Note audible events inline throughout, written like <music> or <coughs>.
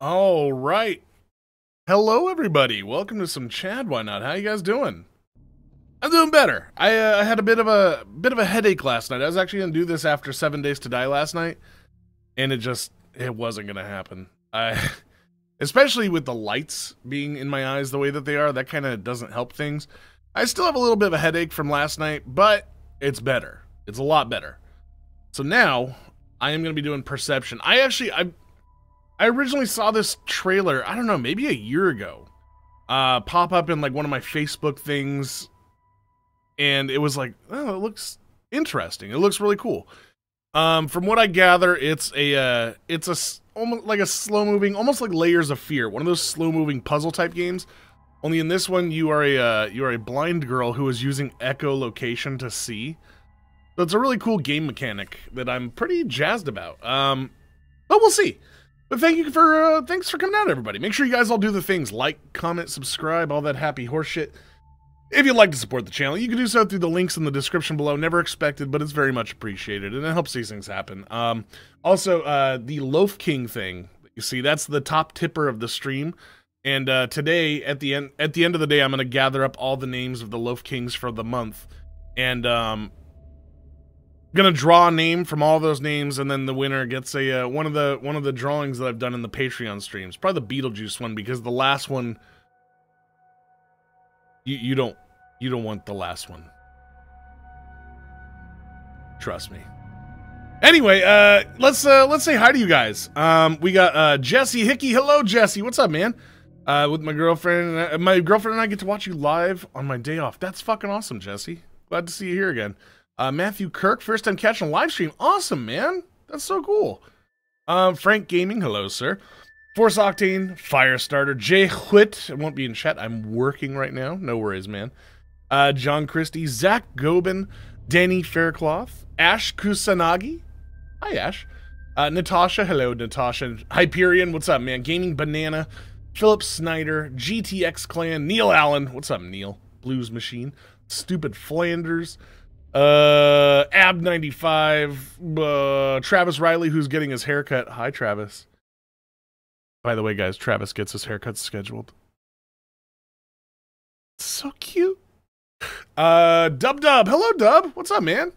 All right. Hello, everybody. Welcome to some Chad. Why not? How you guys doing? I'm doing better. I, uh, I had a bit of a bit of a headache last night. I was actually gonna do this after Seven Days to Die last night, and it just it wasn't gonna happen. I, <laughs> especially with the lights being in my eyes the way that they are, that kind of doesn't help things. I still have a little bit of a headache from last night, but it's better. It's a lot better. So now I am gonna be doing Perception. I actually I I originally saw this trailer, I don't know, maybe a year ago, uh, pop up in like one of my Facebook things, and it was like, oh, it looks interesting. It looks really cool. Um, from what I gather, it's a uh, it's a almost like a slow moving, almost like Layers of Fear, one of those slow moving puzzle type games. Only in this one, you are a uh, you are a blind girl who is using echolocation to see. So it's a really cool game mechanic that I'm pretty jazzed about. Um, but we'll see. But thank you for uh, thanks for coming out, everybody. Make sure you guys all do the things like, comment, subscribe, all that happy horseshit. If you'd like to support the channel, you can do so through the links in the description below. Never expected, but it's very much appreciated, and it helps these things happen. Um, also, uh, the Loaf King thing, you see, that's the top tipper of the stream. And uh, today, at the end, at the end of the day, I'm going to gather up all the names of the Loaf Kings for the month, and um, gonna draw a name from all those names, and then the winner gets a uh, one of the one of the drawings that I've done in the Patreon streams. Probably the Beetlejuice one because the last one, you you don't you don't want the last one. Trust me. Anyway, uh, let's uh, let's say hi to you guys. Um, we got uh, Jesse Hickey. Hello, Jesse. What's up, man? Uh, with my girlfriend, uh, my girlfriend and I get to watch you live on my day off. That's fucking awesome, Jesse. Glad to see you here again. Uh, Matthew Kirk, first time catching a live stream. Awesome, man. That's so cool. Um, Frank Gaming, hello, sir. Force Octane, Firestarter, Jay Whit. I won't be in chat. I'm working right now. No worries, man. Uh, John Christie, Zach Gobin, Danny Faircloth, Ash Kusanagi. Hi, Ash. Uh, Natasha, hello, Natasha. Hyperion, what's up, man? Gaming Banana, Philip Snyder, GTX Clan, Neil Allen. What's up, Neil? Blues Machine, Stupid Flanders, uh, Ab ninety five. Uh, Travis Riley, who's getting his haircut. Hi, Travis. By the way, guys, Travis gets his haircut scheduled. So cute. Uh, Dub Dub. Hello, Dub. What's up, man?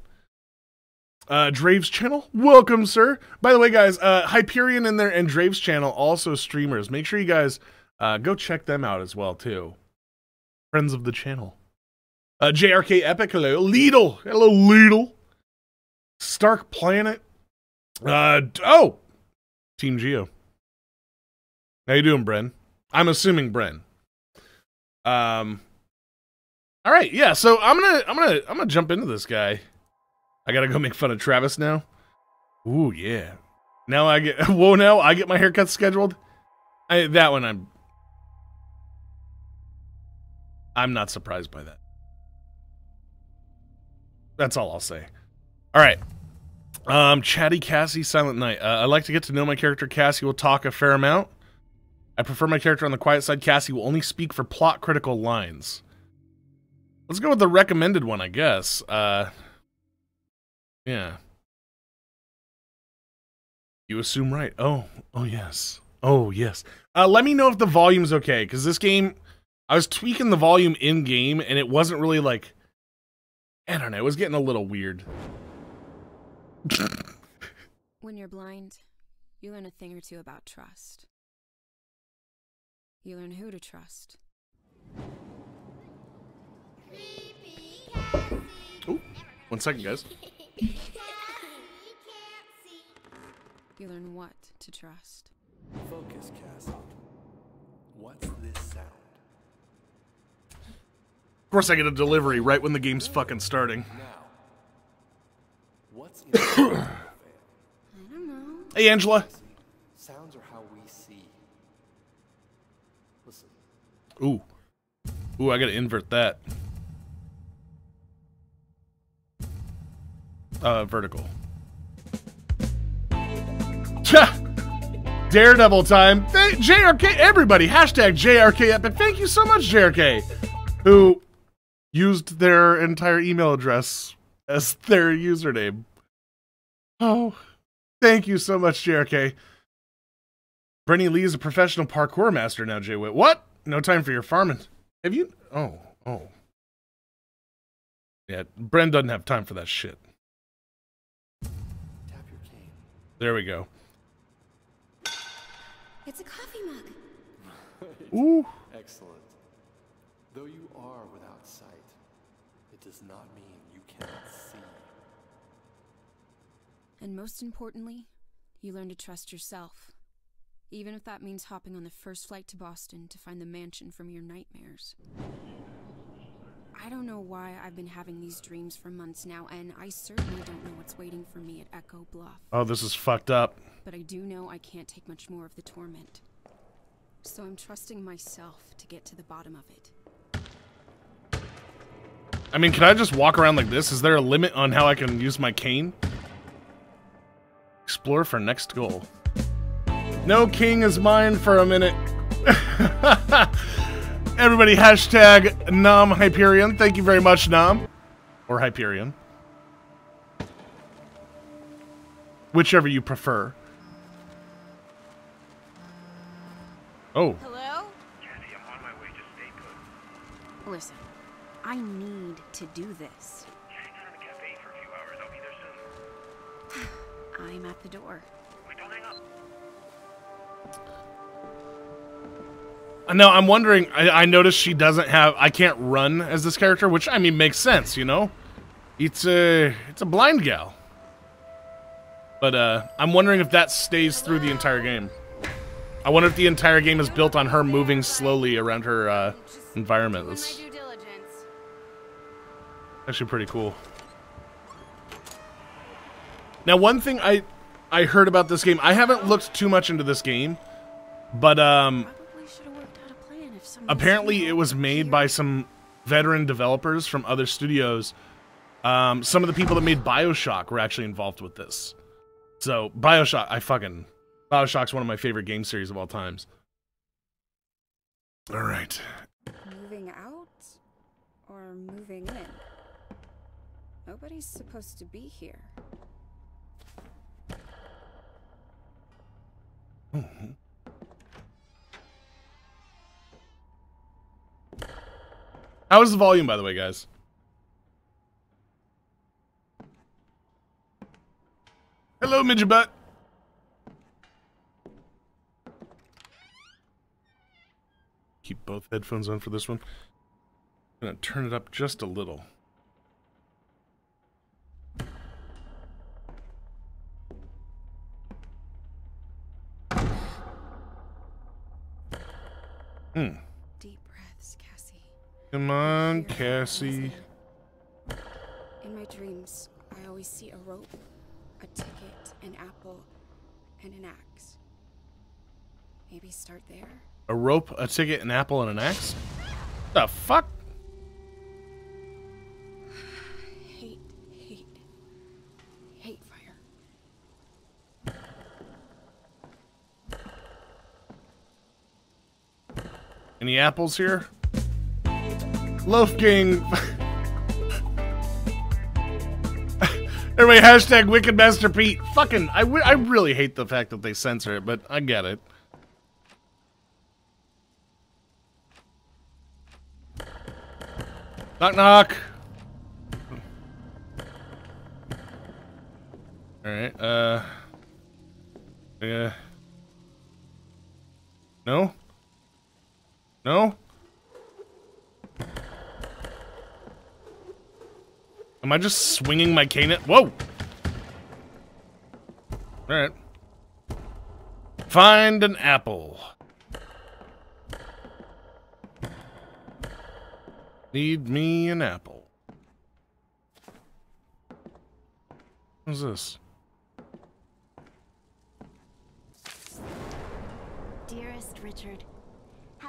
Uh, Drave's channel. Welcome, sir. By the way, guys, uh, Hyperion in there and Drave's channel also streamers. Make sure you guys uh, go check them out as well, too. Friends of the channel. Uh, JRK Epic, hello. Lidl, hello, Lidl. Stark Planet. Uh, oh, Team Geo. How you doing, Bren? I'm assuming Bren. Um. All right, yeah. So I'm gonna, I'm gonna, I'm gonna jump into this guy. I gotta go make fun of Travis now. Ooh, yeah. Now I get, <laughs> whoa, now I get my haircut scheduled. I, that one, I'm, I'm not surprised by that. That's all I'll say. All right. Um, Chatty Cassie, Silent Night. Uh, I like to get to know my character. Cassie will talk a fair amount. I prefer my character on the quiet side. Cassie will only speak for plot critical lines. Let's go with the recommended one, I guess. Uh, yeah. You assume right. Oh, oh yes. Oh yes. Uh, let me know if the volume's okay, because this game, I was tweaking the volume in game, and it wasn't really like I don't know. It was getting a little weird. when you're blind, you learn a thing or two about trust. You learn who to trust. Oh, one second, guys. You learn what to trust. Focus, Cassie. What's this sound? Of course, I get a delivery right when the game's fucking starting. Now, what's in the I don't know. Hey, Angela. Sounds are how we see. Listen, Ooh. Ooh, I gotta invert that. Uh, vertical. Daredevil time. Th- JRK, everybody, hashtag JRK Epic. Thank you so much, JRK, who used their entire email address as their username. Oh, thank you so much, JRK. Brenny Lee is a professional parkour master now, Jay Witt. What? No time for your farming. Have you? Oh, oh. Yeah, Bren doesn't have time for that shit. Tap your cane. There we go. It's a coffee mug. Ooh. Excellent. Though you And most importantly, you learn to trust yourself. Even if that means hopping on the first flight to Boston to find the mansion from your nightmares. I don't know why I've been having these dreams for months now, and I certainly don't know what's waiting for me at Echo Bluff. Oh, this is fucked up. But I do know I can't take much more of the torment. So I'm trusting myself to get to the bottom of it. I mean, can I just walk around like this? Is there a limit on how I can use my cane? Explore for next goal. No king is mine for a minute. <laughs> Everybody, hashtag Nom Hyperion. Thank you very much, Nom. Or Hyperion. Whichever you prefer. Oh, Hello? Kathy, I'm on my way. Just stay put. Listen, I need to do this. I'm at the door. Wait, don't hang up. No, I'm wondering. I, I noticed she doesn't have. I can't run as this character, which I mean makes sense. You know, it's a it's a blind gal. But uh, I'm wondering if that stays through the entire game. I wonder if the entire game is built on her moving slowly around her uh, environment. That's due actually pretty cool. Now, one thing I I heard about this game, I haven't looked too much into this game, but um, Probably should have worked out a plan if someone apparently it was made by some veteran developers from other studios. Um, some of the people that made Bioshock were actually involved with this. So Bioshock, I fucking Bioshock's one of my favorite game series of all times. All right, Moving out or moving in? Nobody's supposed to be here. Mm-hmm. how is the volume, by the way, guys? Hello, midget butt. Keep both headphones on for this one. I'm gonna turn it up just a little. Hmm. Deep breaths, Cassie. Come on, Cassie. In my dreams, I always see a rope, a ticket, an apple, and an axe. Maybe start there? A rope, a ticket, an apple, and an axe? The fuck? Any apples here? Loaf King. Everybody, hashtag Wicked Master Pete. Fucking, I, I really hate the fact that they censor it, but I get it. Knock knock. All right. Uh. Yeah. No. No. Am I just swinging my cane at? Whoa. All right. Find an apple. Need me an apple. What's this?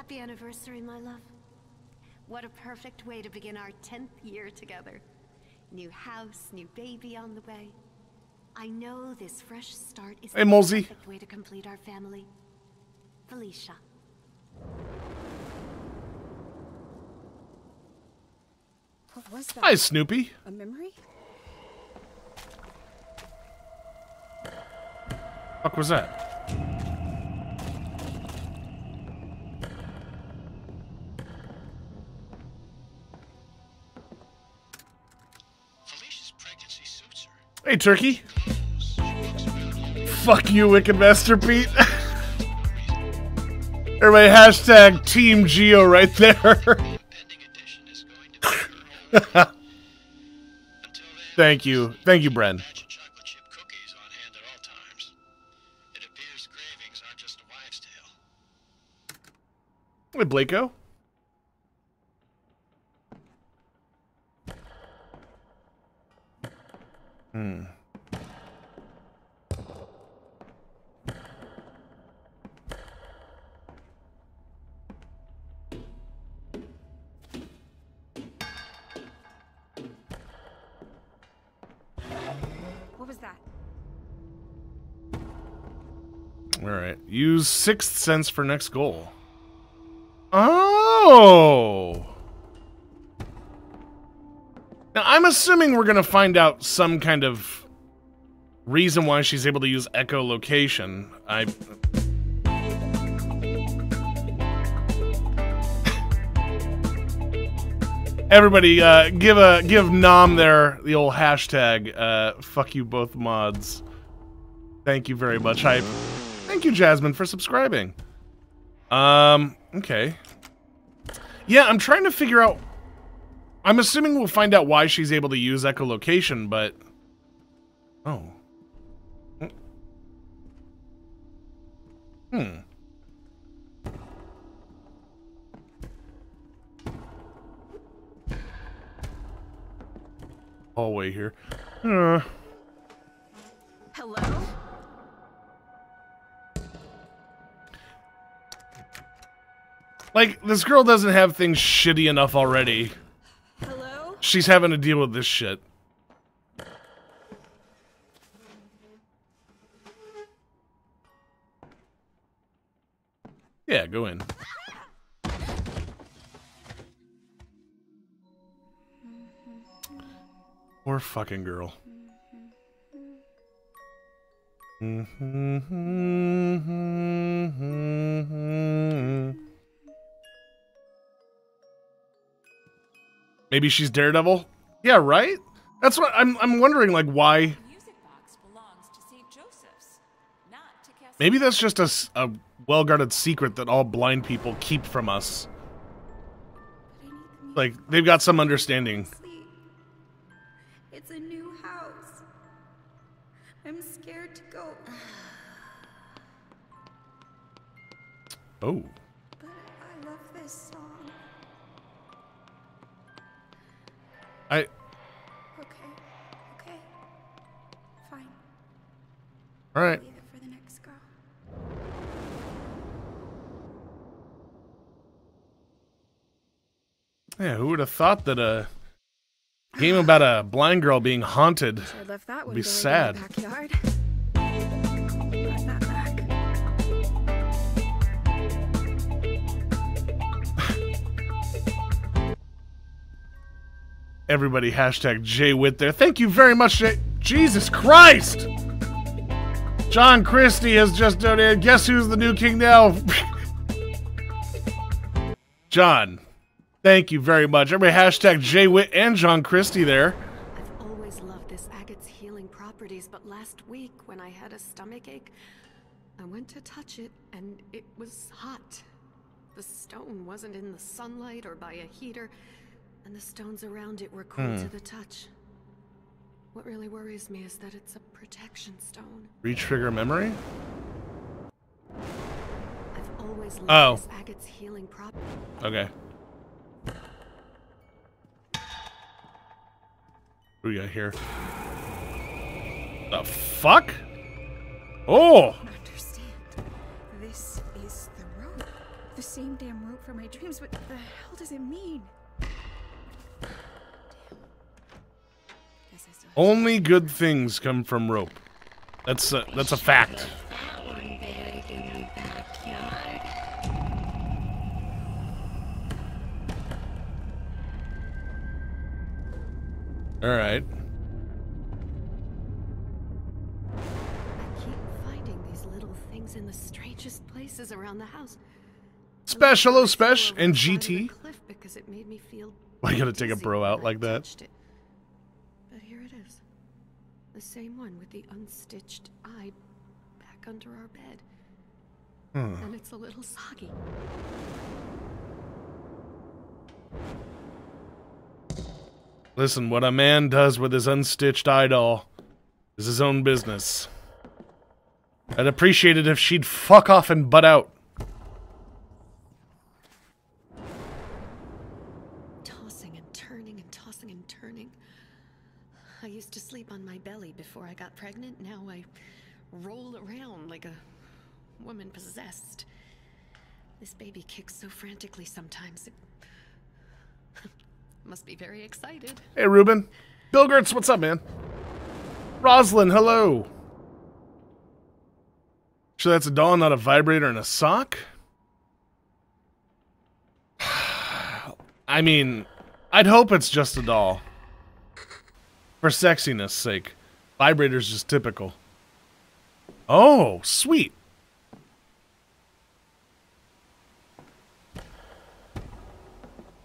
Happy anniversary, my love. What a perfect way to begin our 10th year together. New house, new baby on the way. I know this fresh start is Hey, the Mosey. perfect way to complete our family. Felicia. What was that? Hi, Snoopy. A memory? Fuck was that? Hey, Turkey. Fuck you, Wicked Master Pete. <laughs> Everybody, hashtag Team Geo right there. <laughs> Thank you. Thank you, Bren. magic chocolate chip cookies on hand at all times. It appears cravings aren't just a wives' tale. Hey, Blako. Hmm. What was that? All right. Use sixth sense for next goal. Oh. I'm assuming we're gonna find out some kind of reason why she's able to use echolocation. I. <laughs> Everybody, uh, give a give Nom there the old hashtag. Uh, fuck you both mods. Thank you very much, hype. Thank you, Jasmine, for subscribing. Um, okay. Yeah, I'm trying to figure out. I'm assuming we'll find out why she's able to use echolocation, but. Oh. Hmm. Hallway here. Uh. Hello? Like, this girl doesn't have things shitty enough already. She's having to deal with this shit. Yeah, go in. Poor fucking girl. Mm-hmm. Mm-hmm. Mm-hmm. Maybe she's Daredevil? Yeah, right? That's what I'm I'm wondering like why music box belongs to St. Joseph's, not to Castle. Maybe that's just a, a well-guarded secret that all blind people keep from us. Like they've got some understanding. It's a new house. I'm scared to go. <sighs> Oh. I Okay. Okay. Fine. all right. Leave it for the next girl. Yeah, who would have thought that a game about a blind girl being haunted Should have left that one Be sad. Everybody hashtag Jay Witt there. Thank you very much, Jay. Jesus Christ! John Christie has just donated. Guess who's the new king now? <laughs> John, thank you very much. Everybody hashtag Jay Witt and John Christie there. I've always loved this agate's healing properties, but last week when I had a stomach ache, I went to touch it and it was hot. The stone wasn't in the sunlight or by a heater, and the stones around it were cool to hmm. the touch. What really worries me is that it's a protection stone. Retrigger memory? I've always loved Oh. this agate's healing prop. Okay. What do we got here? The fuck? Oh! understand. This is the rope. The same damn rope from my dreams. What the hell does it mean? Only good things come from rope. That's a, that's a fact. That one buried in the backyard. All right. I keep finding these little things in the strangest places around the house. Special, oh, I Spesh, over and the side of the GT. cliff because it made me feel Why you gotta take a bro out like that? touched it. But here it is. The same one with the unstitched eye back under our bed. Hmm. And it's a little soggy. Listen, what a man does with his unstitched idol is his own business. I'd appreciate it if she'd fuck off and butt out. Before I got pregnant. Now I roll around like a woman possessed. This baby kicks so frantically sometimes. It <laughs> must be very excited. Hey, Ruben. Bill Gertz, what's up, man? Roslyn, hello. Sure that's a doll, not a vibrator and a sock? <sighs> I mean, I'd hope it's just a doll. For sexiness sake. Vibrator's just typical. Oh, sweet.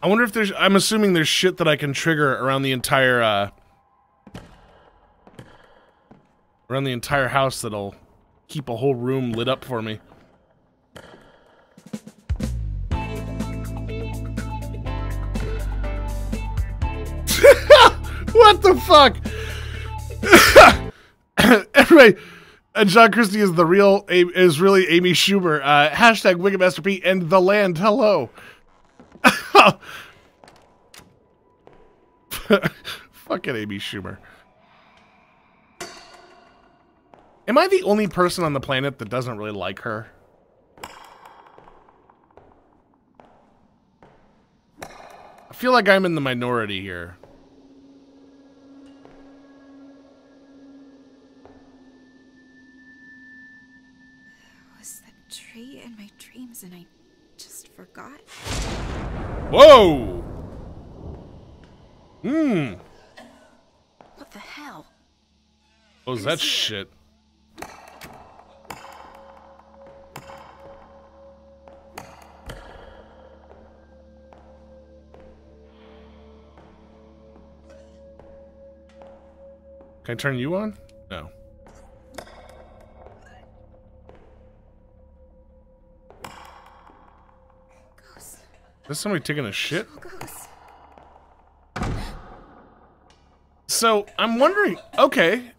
I wonder if there's. I'm assuming there's shit that I can trigger around the entire, uh. Around the entire house that'll keep a whole room lit up for me. <laughs> what the fuck? <laughs> anyway, John Christie is the real is really Amy Schumer. Uh, hashtag Wicked P and the land. Hello. <laughs> Fucking Amy Schumer. Am I the only person on the planet that doesn't really like her? I feel like I'm in the minority here. Was the tree in my dreams and I just forgot? Whoa! Hmm. What the hell? What was that shit? Can I turn you on? No. Is this somebody taking a shit? So I'm wondering. Okay.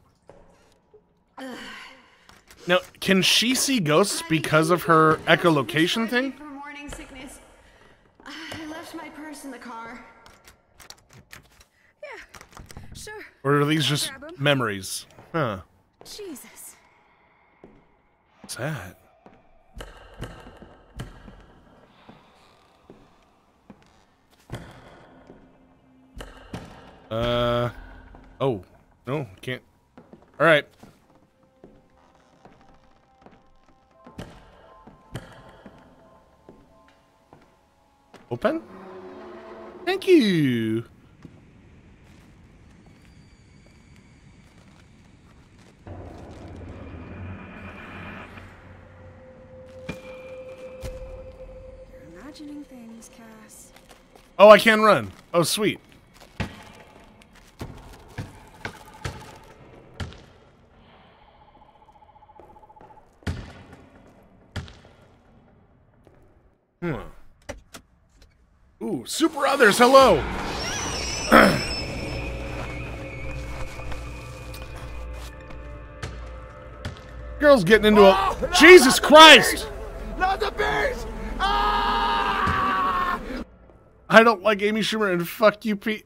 Now, can she see ghosts because of her echolocation thing? For morning sickness. I left my purse in the car. Sure. Or are these just memories? Huh. Jesus. What's that? Uh. Oh. No, can't. Alright. Open? Thank you. You're imagining things, Cass. Oh, I can run. Oh, sweet. Hmm. Ooh, Super Others, hello! <clears throat> Girl's getting into a. Jesus Christ! Not the bears! Ah! I don't like Amy Schumer and fuck you, Pete.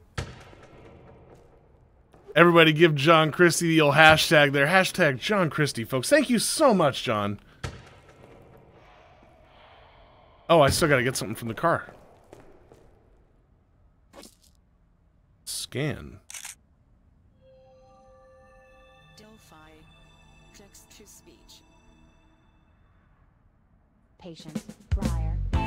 Everybody give John Christie the old hashtag there. Hashtag John Christie, folks. Thank you so much, John. Oh, I still gotta get something from the car. Scan. Delphi. Text to speech. Patient. Briar. <laughs>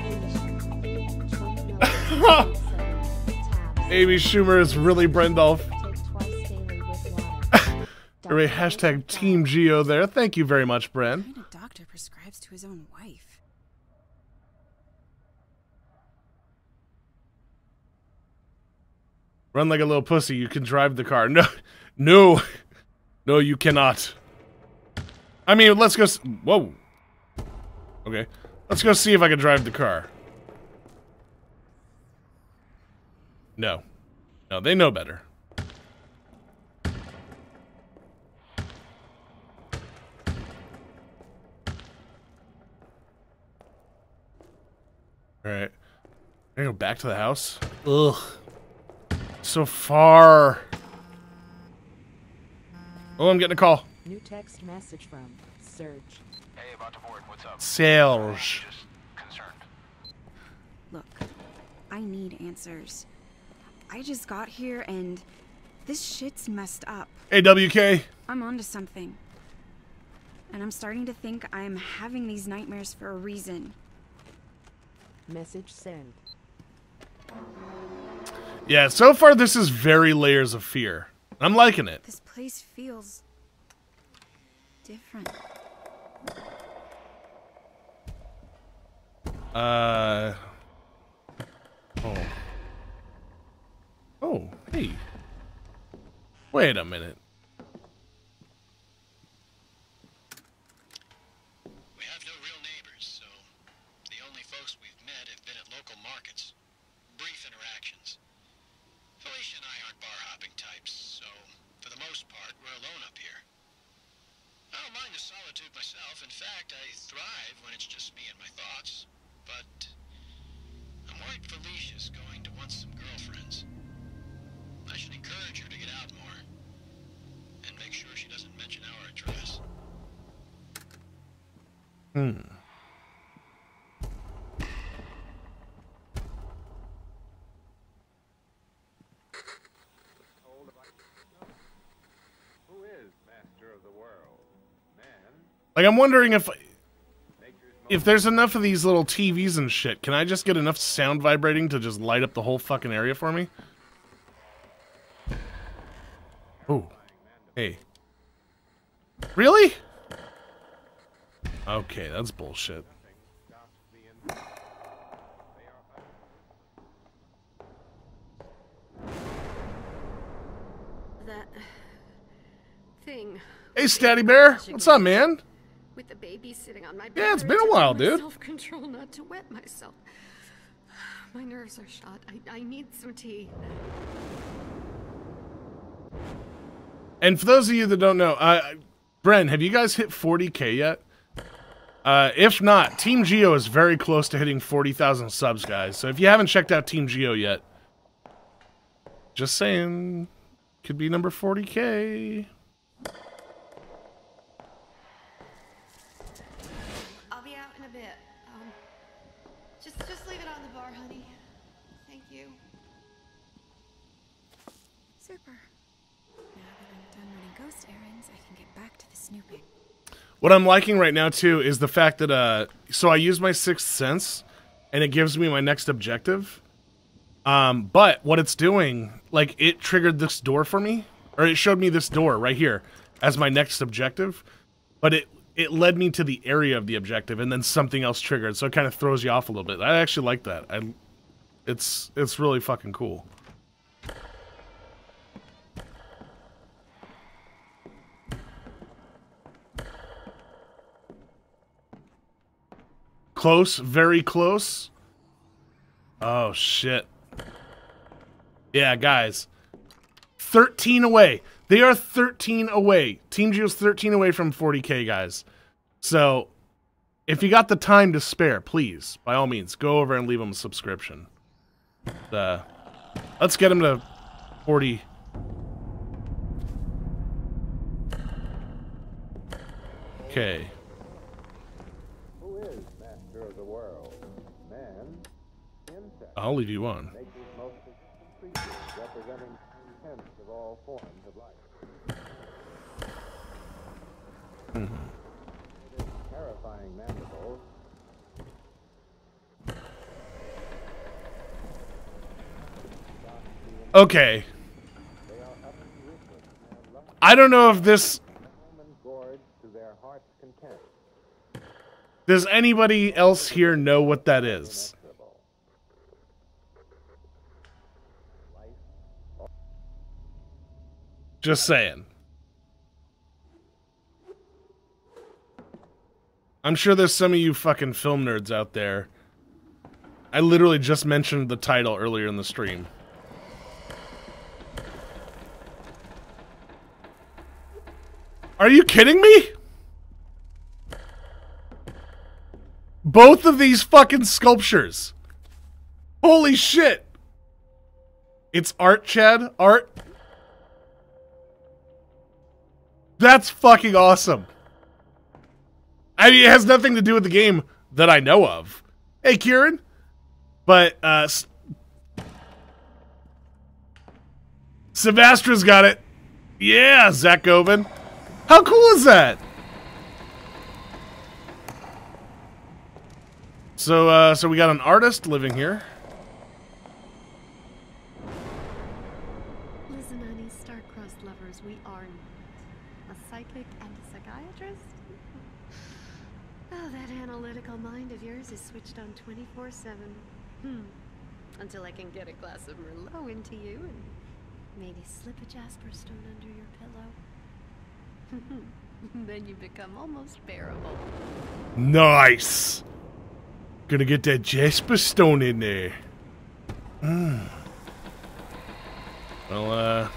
Amy Schumer is really Brendolph. Take twice daily with water. <laughs> Everybody, hashtag Team Geo there. Thank you very much, Bren. What kind of doctor prescribes to his own wife? Run like a little pussy. You can drive the car. <laughs> No, no. No, you cannot. I mean, let's go. Whoa. Okay. Let's go see if I can drive the car. No. No, they know better. Alright. I go back to the house. Ugh. So far. Oh, I'm getting a call. New text message from Serge. Hey, about to board. What's up? Serge. Concerned. Look, I need answers. I just got here and this shit's messed up. Hey, WK. I'm onto something. And I'm starting to think I'm having these nightmares for a reason. Message sent. Yeah, so far this is very layers of fear. I'm liking it. This place feels different. Uh. Oh. Oh, hey. Wait a minute. Like, I'm wondering if. If there's enough of these little TVs and shit, can I just get enough sound vibrating to just light up the whole fucking area for me? Oh. Hey. Really? Okay, that's bullshit. That thing. Hey, Statty Bear. What's up, man? With the baby sitting on my Yeah, it's been a while, dude. Self-control not to wet myself. <sighs> My nerves are shot. I, I need some tea. And for those of you that don't know, uh, Bren, have you guys hit 40k yet? Uh, if not, Team Geo is very close to hitting 40,000 subs, guys. So if you haven't checked out Team Geo yet, just saying, could be number 40k. I'll be out in a bit. Um, just just leave it on the bar, honey. Thank you. Super. Now that I'm done running ghost errands, I can get back to the snooping. What I'm liking right now too is the fact that uh, so I use my sixth sense, and it gives me my next objective. Um, but what it's doing, like it triggered this door for me, or it showed me this door right here as my next objective, but it it led me to the area of the objective, and then something else triggered, so it kind of throws you off a little bit. I actually like that. I, it's it's really fucking cool. Close, very close. Oh shit. Yeah, guys. 13 away. They are 13 away. Team Geo's 13 away from 40k, guys. So, if you got the time to spare, please, by all means, go over and leave them a subscription. Uh, let's get them to 40. Okay. I'll leave you on. nature's most existent creatures, representing tenths of all forms of life. Hmm. It is terrifying mandibles. Okay. I don't know if this Human gorge to their heart's content. does anybody else here know what that is. Just saying. I'm sure there's some of you fucking film nerds out there. I literally just mentioned the title earlier in the stream. Are you kidding me? Both of these fucking sculptures. Holy shit. It's art, Chad. Art That's fucking awesome. I mean, it has nothing to do with the game that I know of. Hey, Kieran. But, uh... S- Sevastra's got it. Yeah, Zach Govan. How cool is that? So, uh, so we got an artist living here. Listen, honey, star-crossed lovers, we are not. A psychic and a psychiatrist? Oh, that analytical mind of yours is switched 24-7. Hmm. Until I can get a glass of Merlot into you and maybe slip a Jasper stone under your pillow. <laughs> then you become almost bearable. Nice. Gonna get that Jasper stone in there. Mm. Well, uh.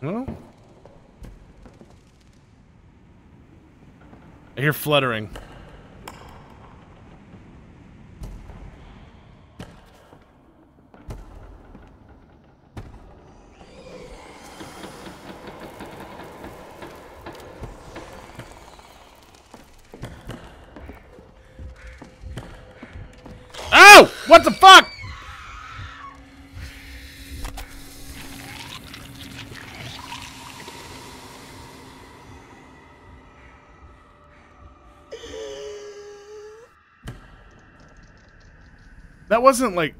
Well. I hear fluttering. Oh! What the fuck? That wasn't like...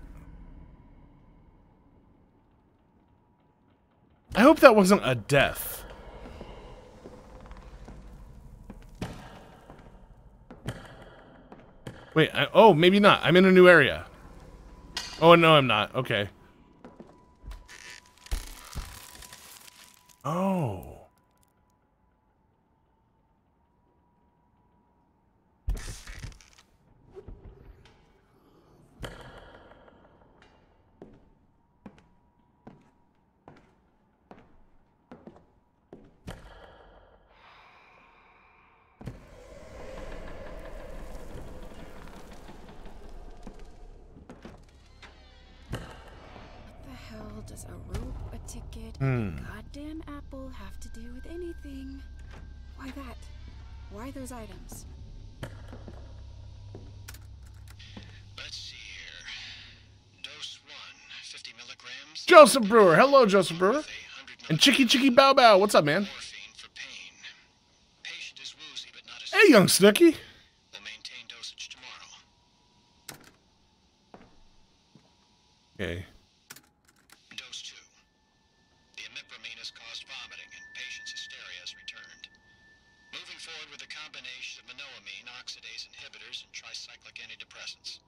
I hope that wasn't a death. Wait, I, oh, maybe not. I'm in a new area. Oh, no, I'm not. Okay. Oh. A goddamn apple have to do with anything? Why that? Why those items? Let's see here. Dose 1, 50 milligrams. Joseph Brewer. Hello, Joseph Brewer. And Chicky Chicky Bow Bow. What's up, man? For pain. Patient is woozy, but not Hey, young Snooky. We'll maintain dosage tomorrow. Okay. Dose 2. The imipramine has caused vomiting and patient's hysteria has returned. Moving forward with a combination of monoamine, oxidase inhibitors, and tricyclic antidepressants.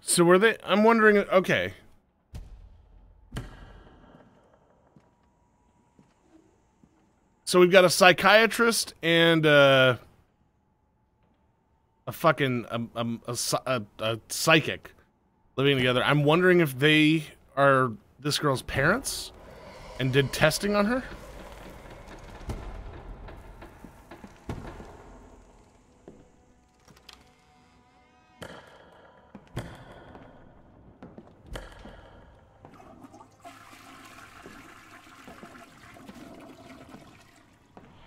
So were they? I'm wondering. Okay. So we've got a psychiatrist and uh, a fucking a, a, a, a, a psychic living together. I'm wondering if they are this girl's parents and did testing on her.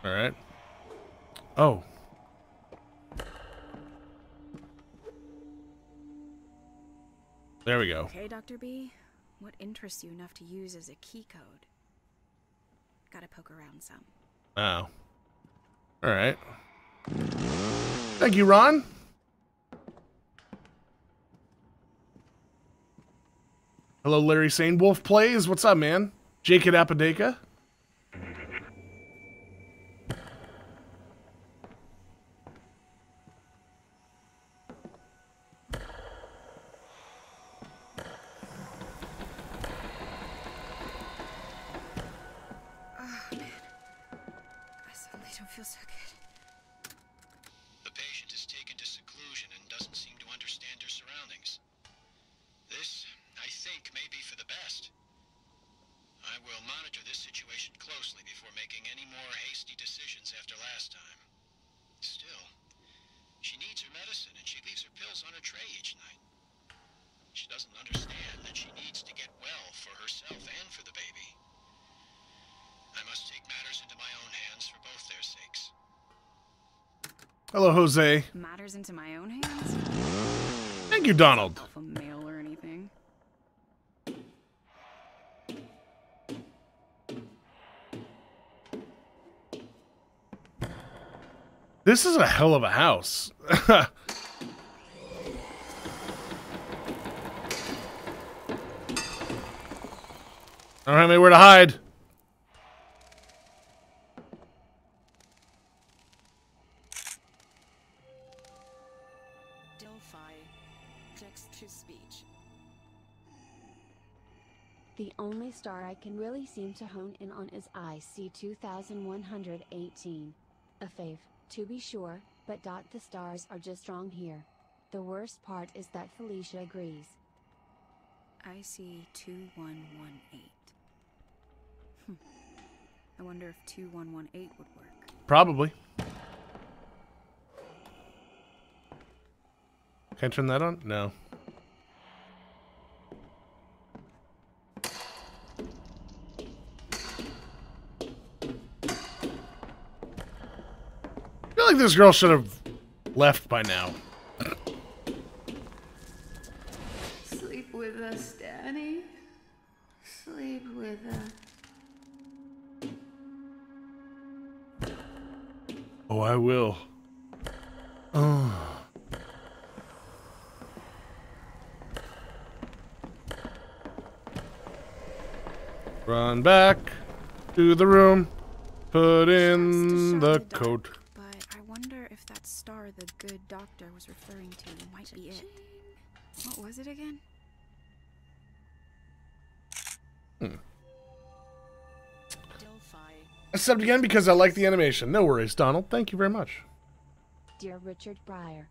All right. Oh. There we go. Okay, Dr. B. What interests you enough to use as a key code? Gotta poke around some. Oh. All right. Thank you, Ron. Hello, Larry Sane. Wolf Plays. What's up, man? Jake Jacob Apodaca. Jose. Matters into my own hands? Thank you, Donald. Alpha male or anything. This is a hell of a house. I <laughs> don't have anywhere to hide. Can really seem to hone in on is IC 2118. A fave, to be sure, but dot the stars are just wrong here. The worst part is that Felicia agrees. I see 2118. Hmm. I wonder if 2118 would work. Probably. Can I turn that on? No. This girl should have left by now. Sleep with us, Danny. Sleep with us. Oh, I will. Oh. Run back to the room. Put in the coat. Again because I like the animation. No worries, Donald. Thank you very much. Dear Richard Breyer,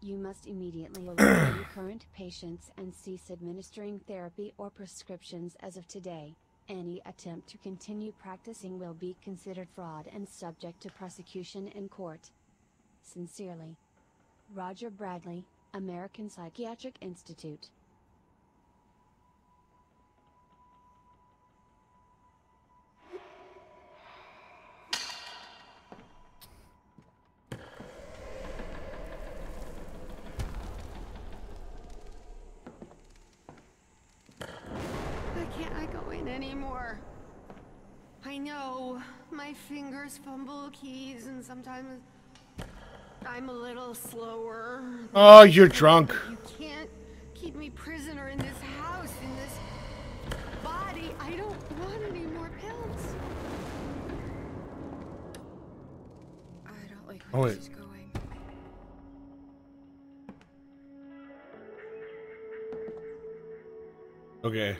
you must immediately alert your <clears throat> current patients and cease administering therapy or prescriptions as of today. Any attempt to continue practicing will be considered fraud and subject to prosecution in court. Sincerely, Roger Bradley, American Psychiatric Institute. Why can't I go anymore? I know my fingers fumble keys and sometimes I'm a little slower. Oh, you're drunk. You can't keep me prisoner in this house, in this body. I don't want any more pills. I don't like Oh, wait. going. Okay.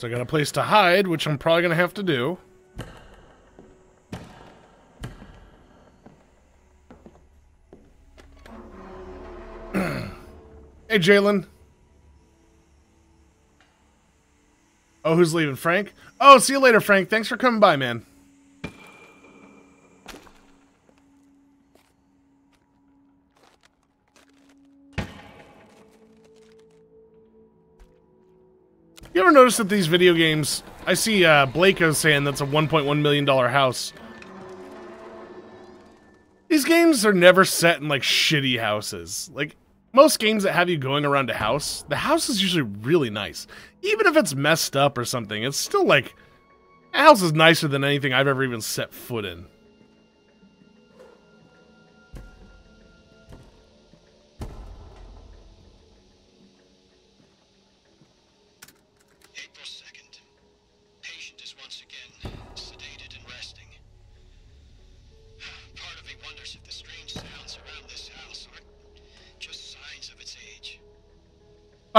So I got a place to hide, which I'm probably gonna have to do. <clears throat> hey, Jalen. Oh, who's leaving? Frank? Oh, see you later, Frank. Thanks for coming by, man. Ever notice that these video games? I see uh, Blako saying that's a 1.1 million dollar house. These games are never set in like shitty houses. Like most games that have you going around a house, the house is usually really nice. Even if it's messed up or something, it's still like a house is nicer than anything I've ever even set foot in.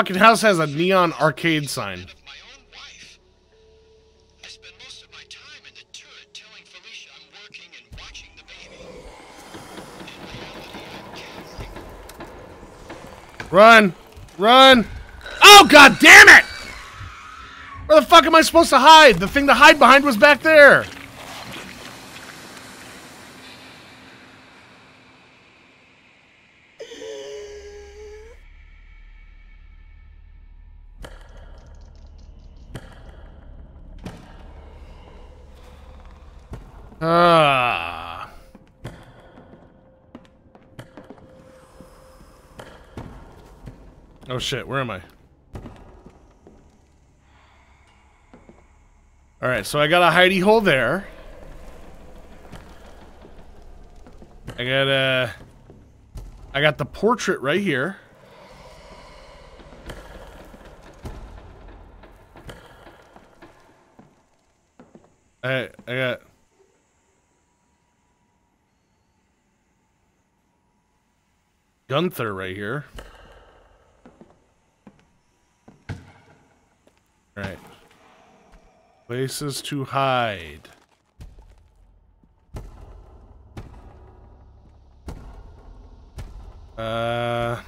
Fucking house has a neon arcade sign. Run! Run! Oh god damn it! Where the fuck am I supposed to hide? The thing to hide behind was back there. Ah. Oh shit, where am I? Alright, so I got a hidey hole there. I got a... I got the portrait right here. I, I got... Gunther right here. Alright. Places to hide. Uh.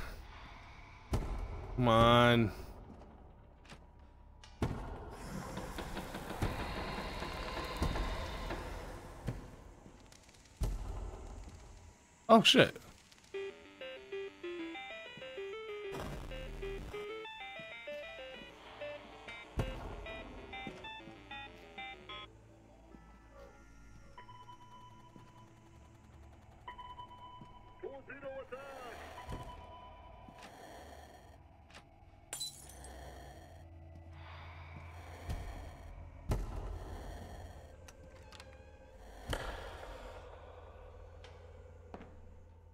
Come on. Oh shit.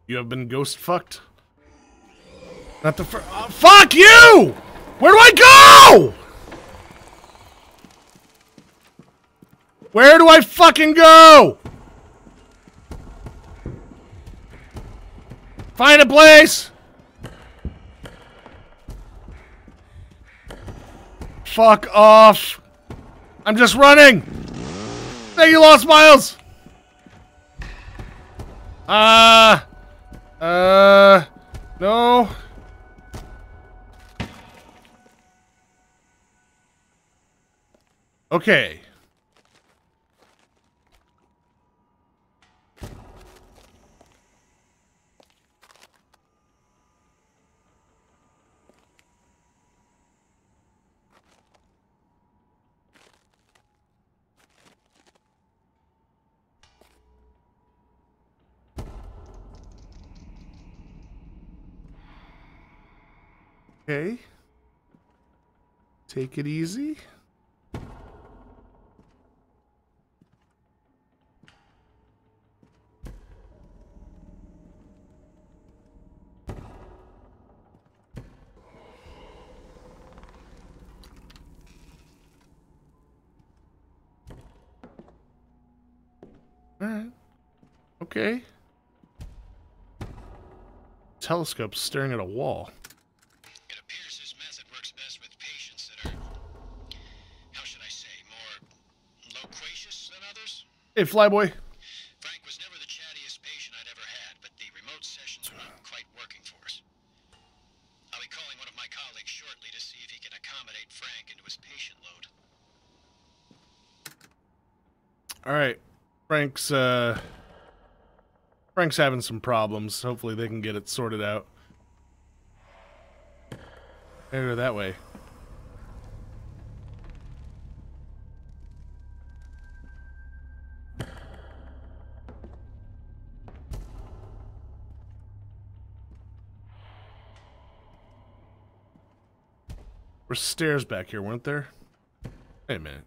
You have been ghost fucked. Not the fir- uh, Fuck you! Where do I go? Where do I fucking go? Find a place! Fuck off! I'm just running! Thank you, Lost Miles! Ah! Uh, uh, no. Okay. Take it easy. Alright. Okay. Telescope staring at a wall. It appears this method works best with patients that are, how should I say, more loquacious than others. Hey, Flyboy. Frank was never the chattiest patient I'd ever had, but the remote sessions were not quite working for us. I'll be calling one of my colleagues shortly to see if he can accommodate Frank into his patient load. All right. Frank's uh Frank's having some problems. Hopefully they can get it sorted out. Maybe that way. There's stairs back here, weren't there? Wait a minute.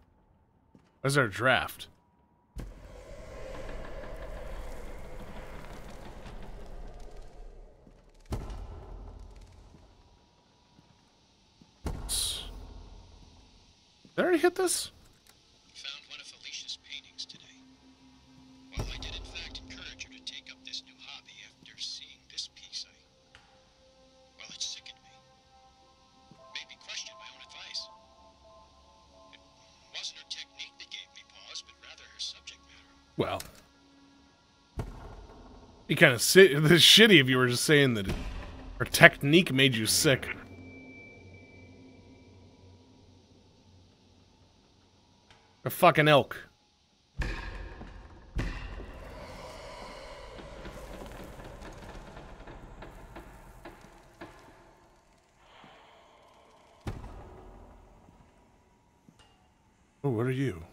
Where's our draft? Did I already hit this? Kind of <laughs> shitty if you were just saying that her technique made you sick. A fucking elk. Oh, what are you?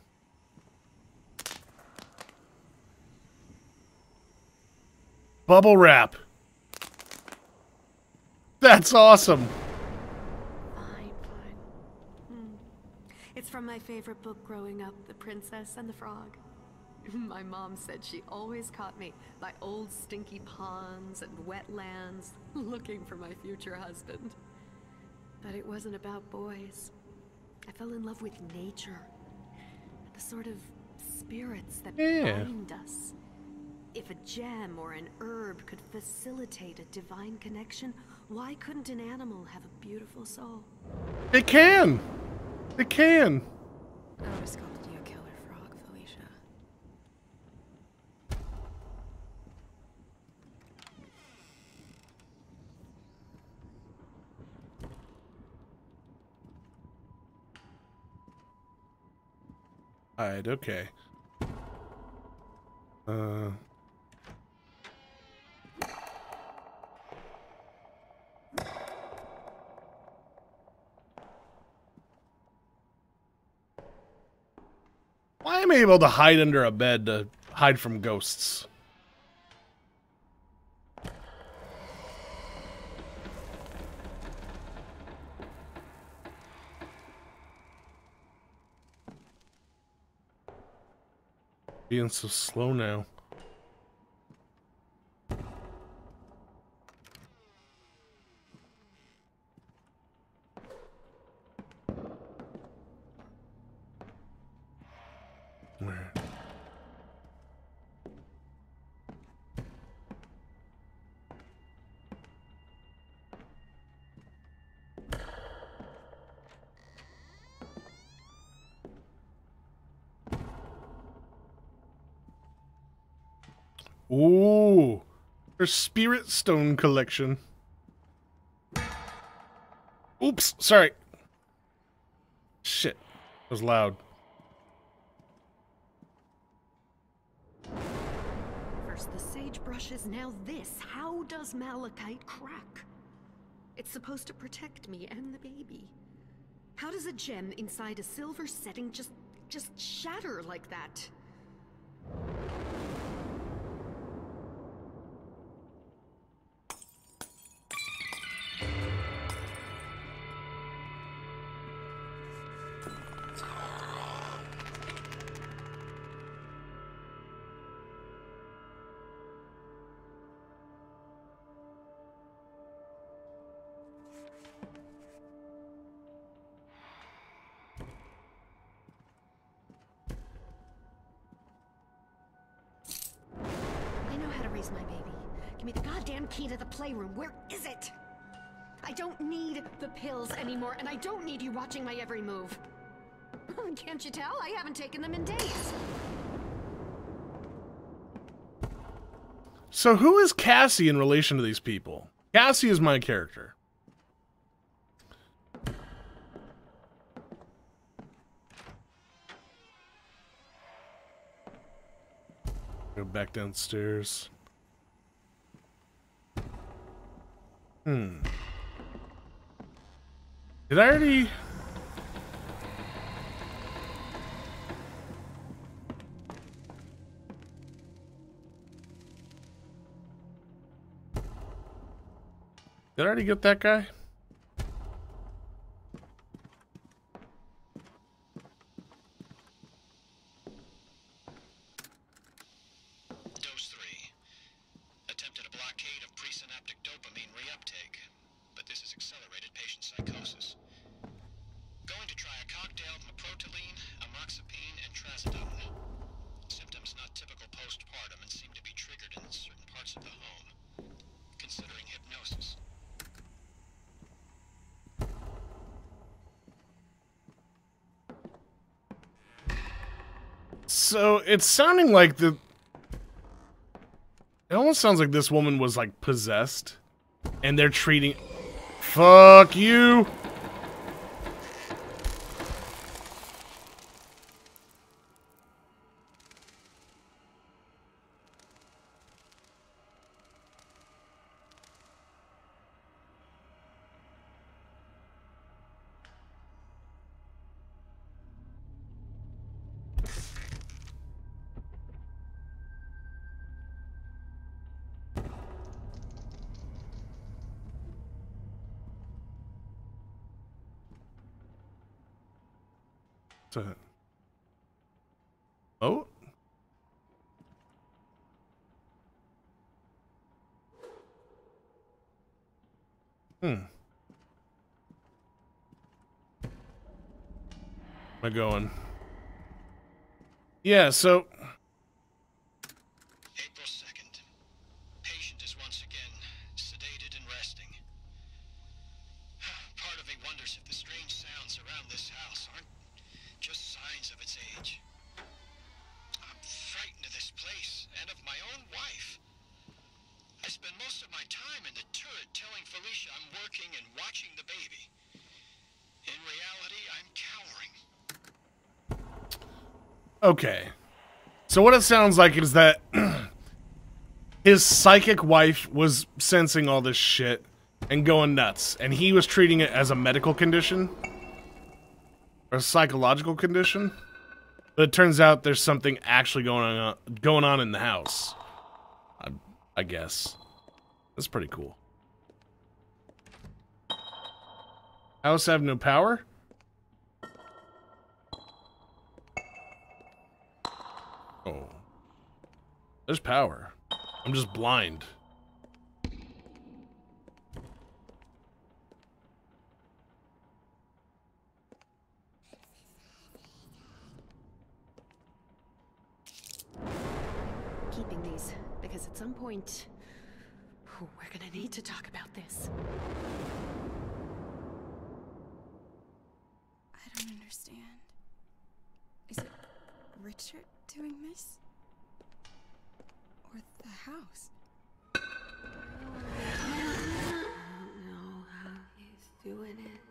Bubble wrap. That's awesome. Fine, fine. Hmm. It's from my favorite book growing up, The Princess and the Frog. <laughs> My mom said she always caught me by old stinky ponds and wetlands, <laughs> looking for my future husband. But it wasn't about boys. I fell in love with nature. The sort of spirits that Yeah. bind us. If a gem or an herb could facilitate a divine connection, why couldn't an animal have a beautiful soul? It can. It can. I would have sculpted you a killer frog, Felicia. Alright, okay. Uh. I able to hide under a bed to hide from ghosts? Being so slow now. Where? Ooh, her spirit stone collection. Oops, sorry. Shit, that was loud. First the sagebrushes, now this. How does malachite crack? It's supposed to protect me and the baby. How does a gem inside a silver setting just just shatter like that? Key to the playroom. Where is it? I don't need the pills anymore, and I don't need you watching my every move. <laughs> Can't you tell? I haven't taken them in days. So who is Cassie in relation to these people? Cassie is my character. Go back downstairs. Hmm. Did I already... Did I already get that guy? Dose 3. Attempted a blockade of presynaptic dopamine reuptake, but this has accelerated patient psychosis. Going to try a cocktail of maprotiline, amoxapine, and trazodone. Symptoms not typical postpartum and seem to be triggered in certain parts of the home. Considering hypnosis. So it's sounding like the It almost sounds like this woman was like possessed, and they're treating. Fuck you. What's that? Oh. Hmm. Am I going? Yeah, so April 2nd. Patient is once again sedated and resting. Part of me wonders if the strange sounds around this house aren't just signs of its age. I'm frightened of this place and of my own wife. I spend most of my time in the turret telling Felicia I'm working and watching the baby. In reality, I'm cowering. Okay. So what it sounds like is that <clears throat> his psychic wife was sensing all this shit and going nuts, and he was treating it as a medical condition or a psychological condition. But it turns out there's something actually going on going on in the house. I, I guess that's pretty cool. House have no power. Oh. There's power. I'm just blind. Keeping these, because at some point, we're gonna need to talk about this. I don't understand. Is it Richard doing this? Or the house? I don't know how he's doing it.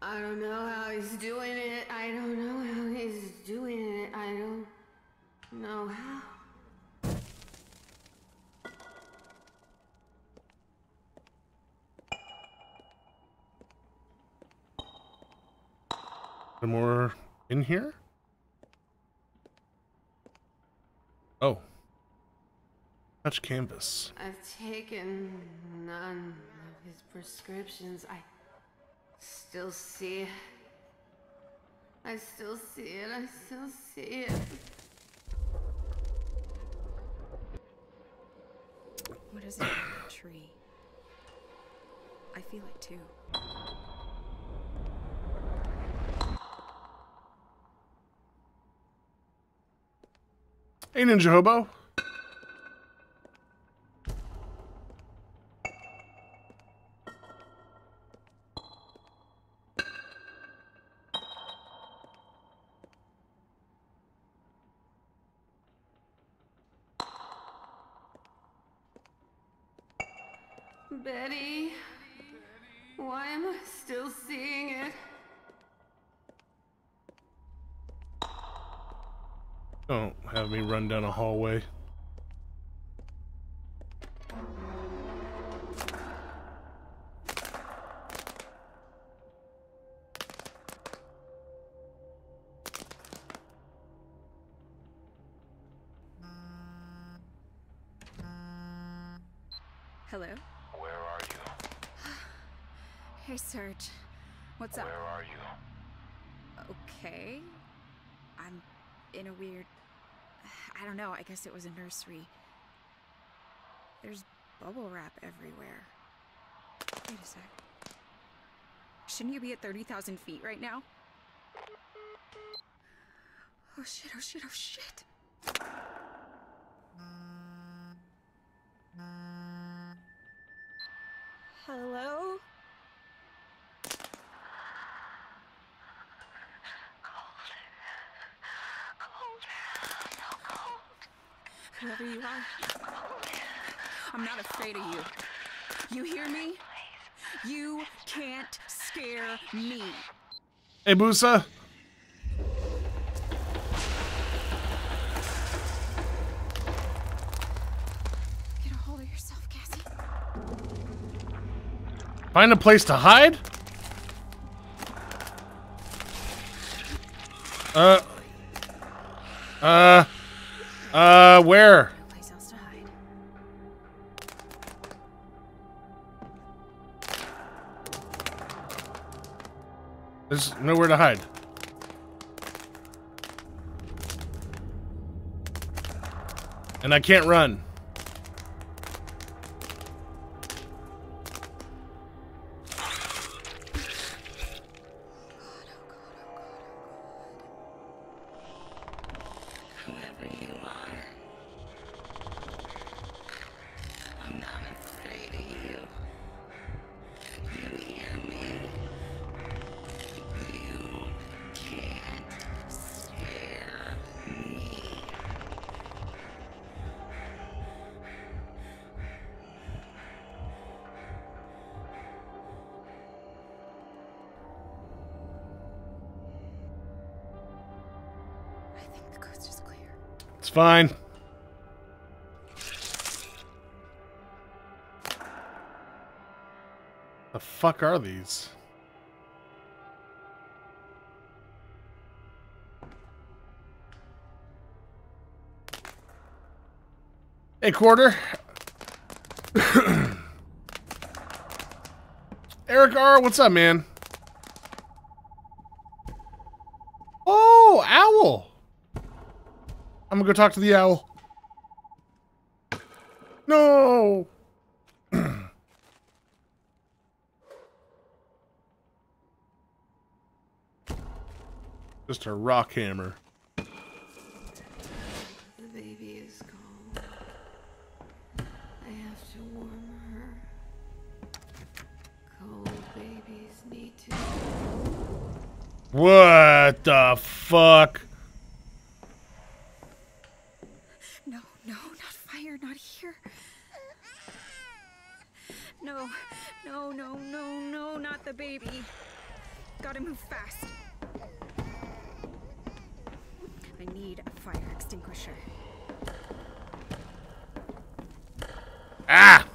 I don't know how he's doing it. I don't know how he's doing it. I don't know how. There more in here? Oh. Touch canvas. I've taken none of his prescriptions. I still see it. I still see it. I still see it. What is it A tree? I feel it too. Hey, Ninja Hobo. Down a hallway. Guess it was a nursery. There's bubble wrap everywhere. Wait a sec. Shouldn't you be at 30,000 feet right now? Oh shit, oh shit, oh shit. Hello? Whoever you are, I'm not afraid of you. You hear me? You can't scare me. Hey, Busa. Get a hold of yourself, Cassie. Find a place to hide? Uh. Uh. Where? There's nowhere to hide. And I can't run. Fine. The fuck are these? Hey, Quarter. <coughs> Eric R, what's up, man? Oh, Owl. I'm gonna go talk to the owl. No. <clears throat> Just a rock hammer. The baby is cold. I have to warm her. Cold babies need to. What the fuck? No, no, not fire, not here. No, no, no, no, no, not the baby. Gotta move fast. I need a fire extinguisher. Ah!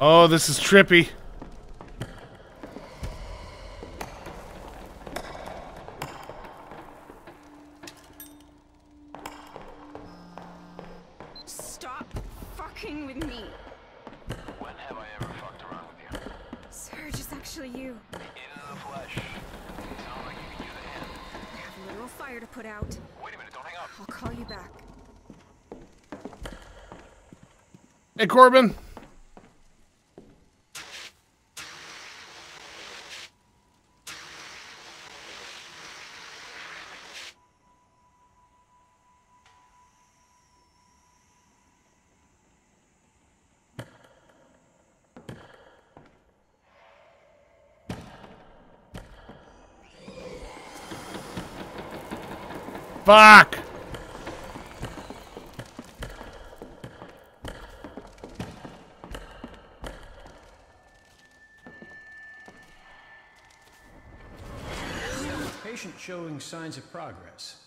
Oh, this is trippy. Stop fucking with me. When have I ever fucked around with you? Serge, it's actually you. In the flesh. Sound like you can use a hand. I have a little fire to put out. Wait a minute, don't hang up. I'll call you back. Hey, Corbin. Fuck! Patient showing signs of progress.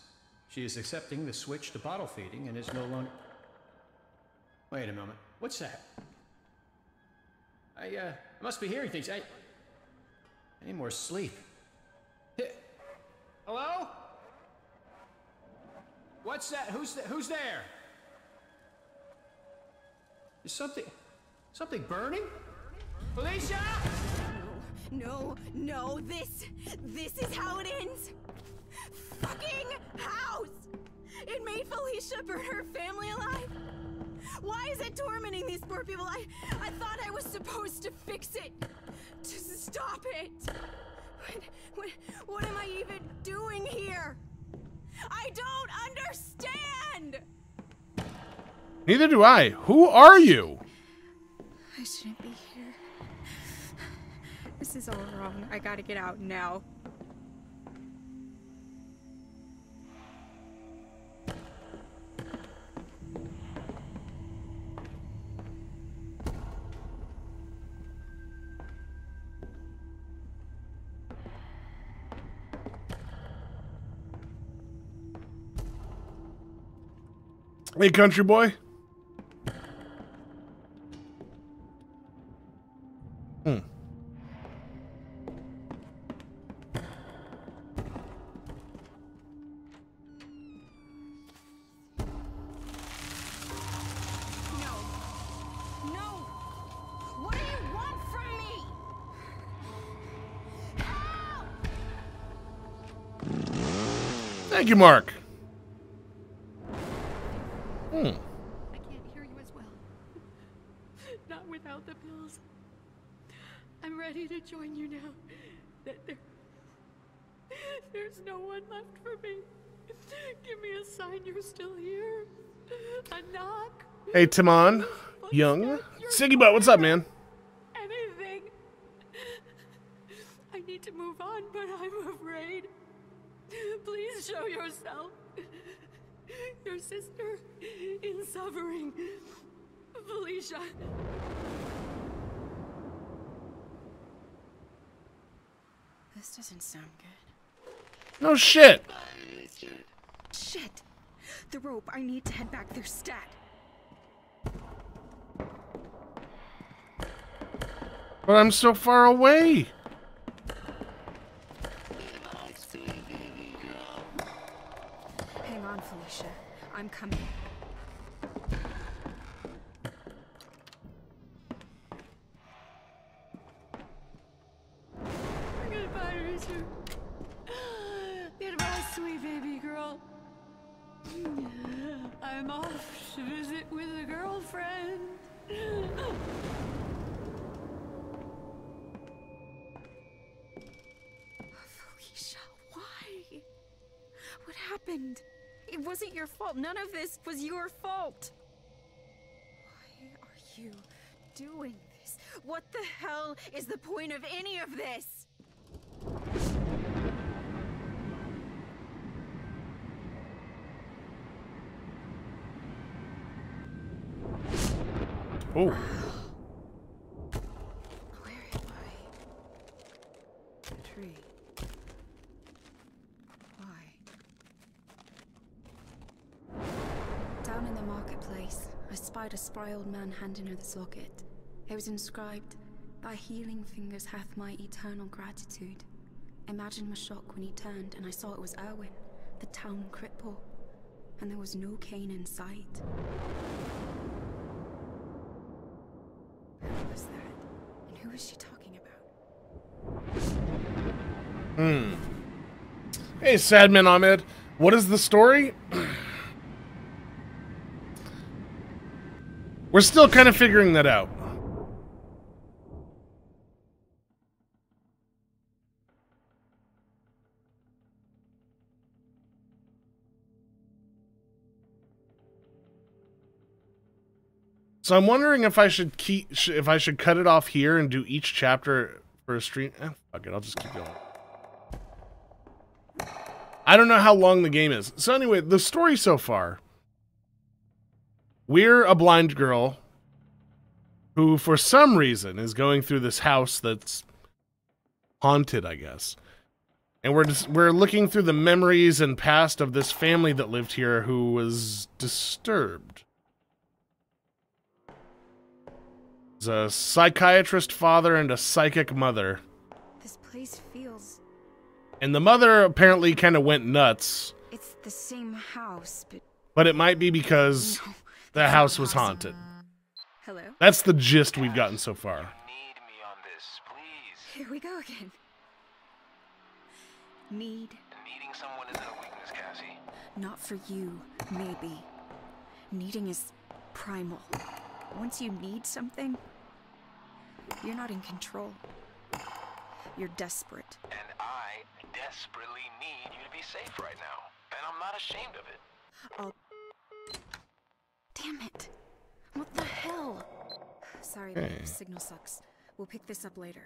She is accepting the switch to bottle feeding and is no longer. Wait a moment. What's that? I, uh, must be hearing things. I. I need more sleep. Hello? What's that? Who's th- who's there? Is something something burning? Felicia? No, no, this, this is how it ends. Fucking house! It made Felicia burn her family alive. Why is it tormenting these poor people? I, I thought I was supposed to fix it, to stop it. What, what, what am I even doing here? I don't understand. Neither do I. Who are you? I shouldn't be here. This is all wrong. I gotta get out now. Hey, country boy. Hmm. No. No. What do you want from me? Thank you, Mark. Hmm. I can't hear you as well. Not without the pills. I'm ready to join you now. There, there- there's no one left for me. Give me a sign you're still here. A knock. Hey, Timon. Young. Siggy Butt, what's up, man? Anything. I need to move on, but I'm afraid. Please show yourself. Your sister in suffering. Felicia. This doesn't sound good. No shit. Shit! The rope. I need to head back there stat. But I'm so far away. Hang on, Felicia. I'm coming. Goodbye, Richard. <gasps> Goodbye, sweet baby girl. I'm off to visit with a girlfriend. <gasps> Oh. Happened? It wasn't your fault. None of this was your fault. Why are you doing this? What the hell is the point of any of this? Oh. Tree. Why? Down in the marketplace, I spied a spry old man handing her this locket. It was inscribed, Thy healing fingers hath my eternal gratitude. Imagine my shock when he turned and I saw it was Erwin, the town cripple, and there was no cane in sight. Who was that? And who was she talking about? Hmm. Hey, Sadman Ahmed. What is the story? <clears throat> We're still kind of figuring that out. So I'm wondering if I should keep if I should cut it off here and do each chapter for a stream. Eh, fuck it, I'll just keep going. I don't know how long the game is. So anyway, the story so far. We're a blind girl who for some reason is going through this house that's haunted, I guess. And we're just we're looking through the memories and past of this family that lived here who was disturbed. There's a psychiatrist father and a psychic mother. This place feels. And the mother apparently kind of went nuts, It's the same house, but. but it might be because the house was haunted. Hello? That's the gist we've gotten so far. Need me on this, please. Here we go again. Need. Needing someone isn't a weakness, Cassie. Not for you, maybe. Needing is primal. Once you need something, you're not in control. You're desperate. And I desperately need you to be safe right now. And I'm not ashamed of it. I'll. Damn it! What the hell? Sorry, babe. Hey. Signal sucks. We'll pick this up later.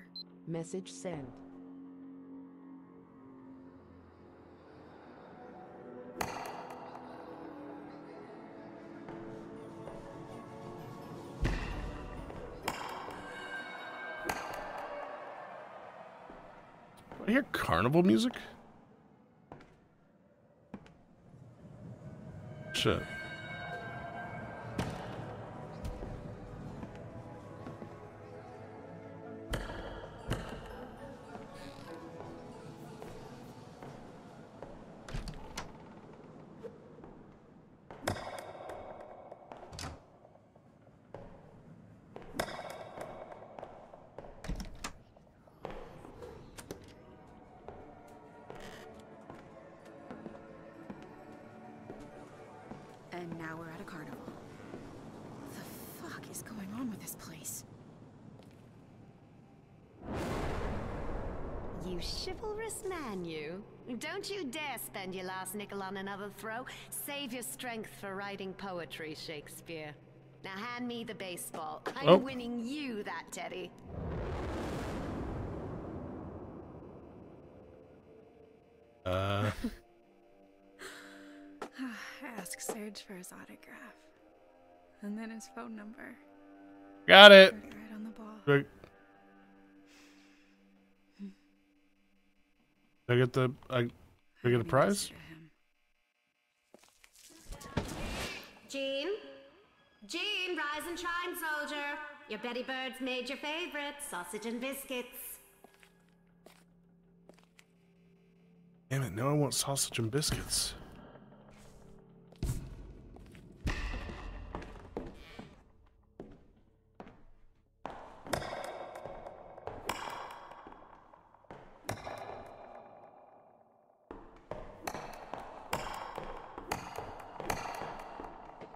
Message sent. Do I hear carnival music? Shit. we're at a carnival. What the fuck is going on with this place? You chivalrous man, you. Don't you dare spend your last nickel on another throw. Save your strength for writing poetry, Shakespeare. Now hand me the baseball. I'm oh. winning you that, Teddy. Uh... <laughs> Ask for his autograph. And then his phone number. got it. Right on the ball. Did I get the I, I get a prize? Jean? Jean, rise and shine, soldier. Your Betty Bird's made your favorite, sausage and biscuits. Damn it! Now I want sausage and biscuits.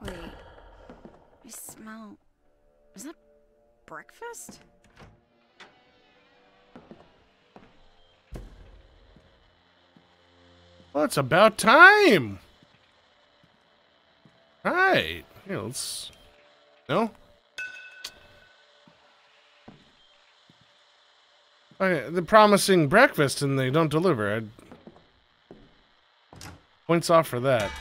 Wait. I smell. Is that breakfast? Well, it's about time. All right. Yeah, let's. No. Okay, they're promising breakfast and they don't deliver. I'd... Points off for that.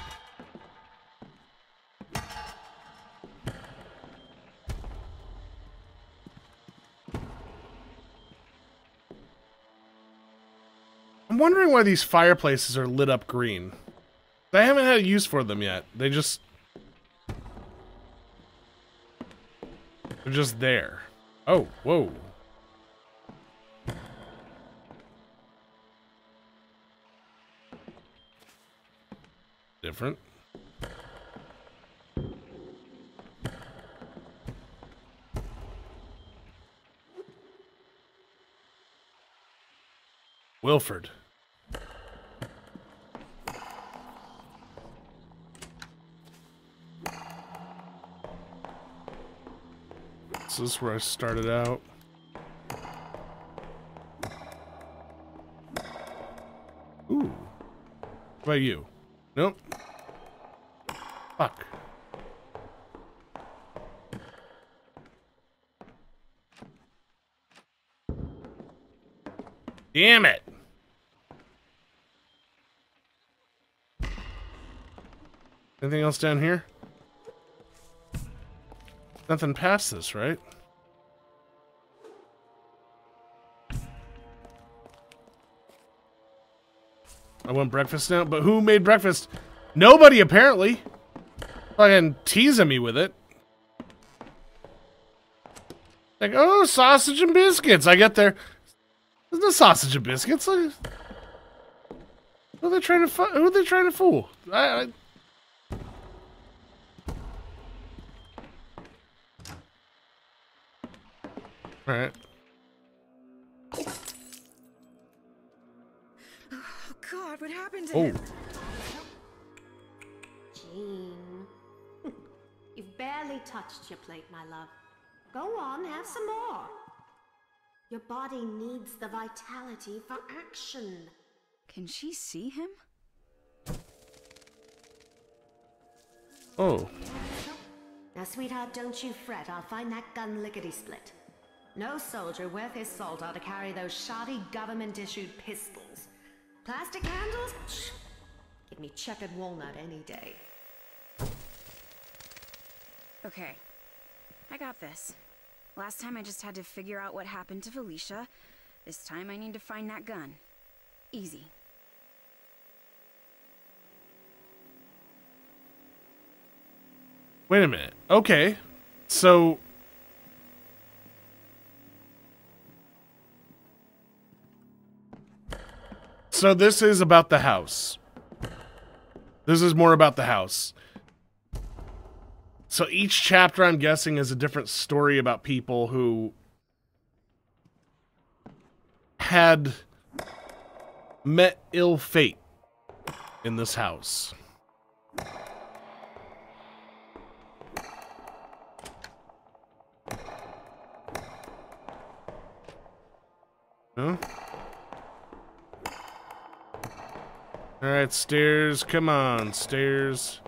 I'm wondering why these fireplaces are lit up green. I haven't had a use for them yet. They just... They're just there. Oh, whoa. Different. Wilford. This is where I started out. Ooh. What about you? Nope. Fuck. Damn it. Anything else down here? Nothing past this, right? I want breakfast now, but who made breakfast? Nobody, apparently. Fucking teasing me with it. Like, oh, sausage and biscuits. I get there. There's no sausage and biscuits. Like, who are they trying to who are they trying to fool? I, I All right. Oh God, what happened to Oh. him? Jean. You've barely touched your plate, my love. Go on, have some more. Your body needs the vitality for action. Can she see him? Oh. Now, sweetheart, don't you fret. I'll find that gun lickety split. No soldier worth his salt ought to carry those shoddy government issued pistols. Plastic handles? Psh, Give me checkered walnut any day. Okay. I got this. Last time I just had to figure out what happened to Felicia. This time I need to find that gun. Easy. Wait a minute. Okay. So So this is about the house. This is more about the house. So each chapter, I'm guessing, is a different story about people who had met ill fate in this house. Huh? No? Alright, stairs. Come on, stairs.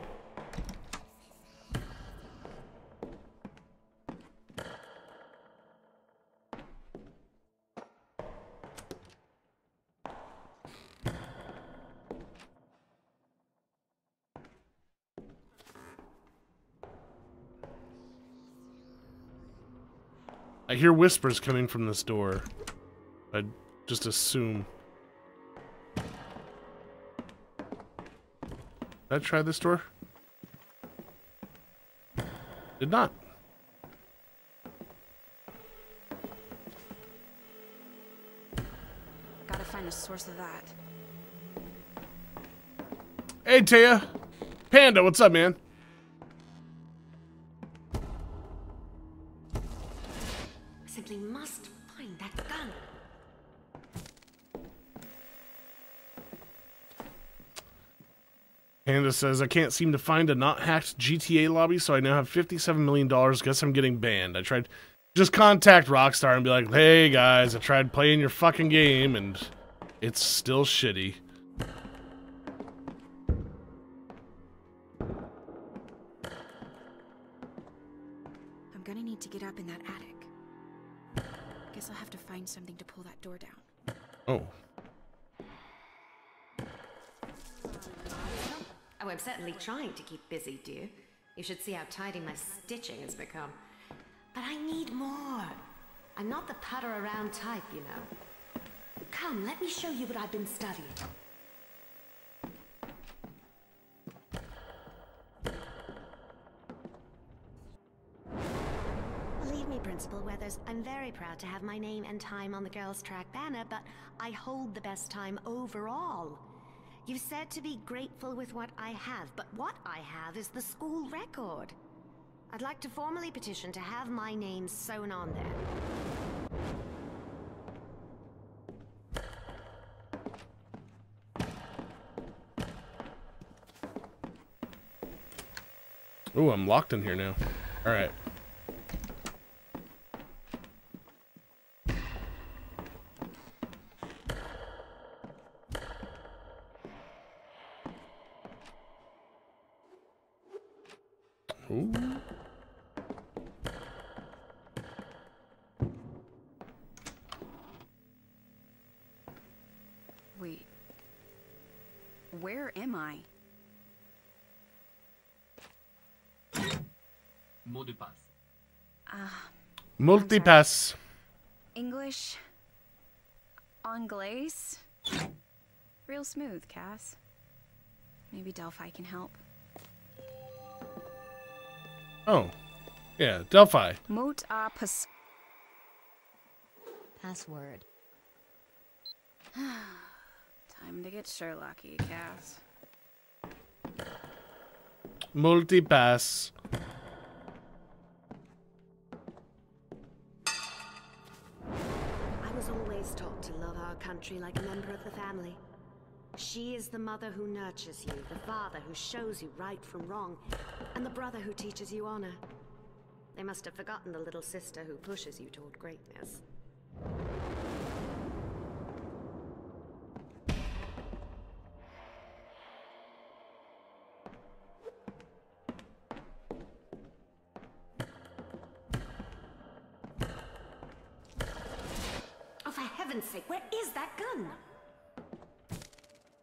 I hear whispers coming from this door. I just assume. Did I try this door? Did not. Gotta find a source of that. Hey, Taya. Panda, what's up, man? Says, I can't seem to find a not hacked GTA lobby, so I now have $57 million. Guess I'm getting banned. I tried just contact Rockstar and be like, hey guys, I tried playing your fucking game and it's still shitty. Keep busy, dear. You should see how tidy my stitching has become. But I need more. I'm not the putter around type, you know. Come, let me show you what I've been studying. Believe me, Principal Weathers, I'm very proud to have my name and time on the Girls Track banner, but I hold the best time overall. You've said to be grateful with what I have, but what I have is the school record. I'd like to formally petition to have my name sewn on there. Ooh, I'm locked in here now. Alright. Ooh. Wait. Where am I? Mot de passe. Ah, Multipass. English? Anglais? Real smooth, Cass. Maybe Delphi can help. Oh. Yeah, Delphi. Mot a pas. Password. <sighs> Time to get Sherlocky, Cass. Multipass. Country like a member of the family. She is the mother who nurtures you, the father who shows you right from wrong, and the brother who teaches you honor. They must have forgotten the little sister who pushes you toward greatness.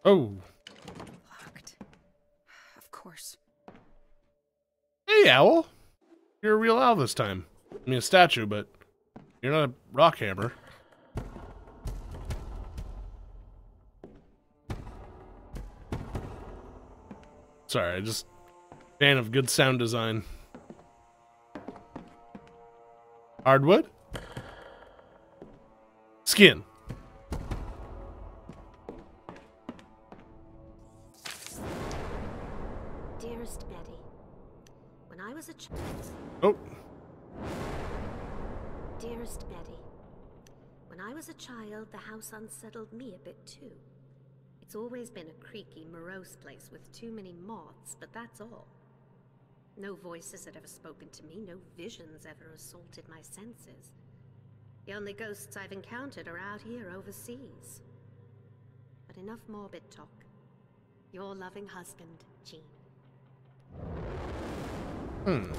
Oh. Of course. Hey, Owl. You're a real owl this time. I mean, a statue, but you're not a rock hammer. Sorry, I just fan of good sound design. Hardwood? Skin. House unsettled me a bit too. It's always been a creaky, morose place with too many moths, but that's all. No voices had ever spoken to me, no visions ever assaulted my senses. The only ghosts I've encountered are out here overseas. But enough morbid talk. Your loving husband, Jean. Hmm.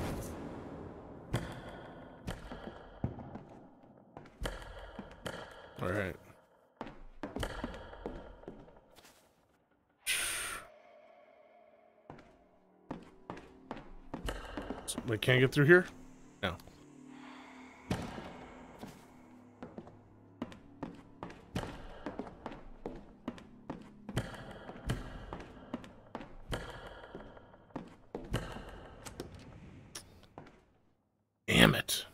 All right. So they can't get through here? No. Damn it.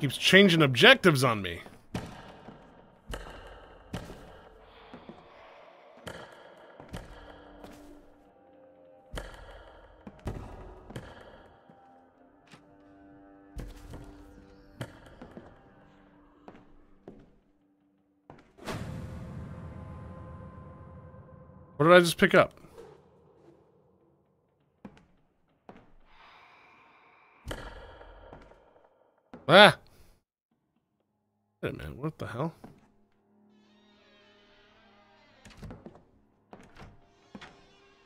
Keeps changing objectives on me. I just pick up? Ah! Wait a minute, what the hell?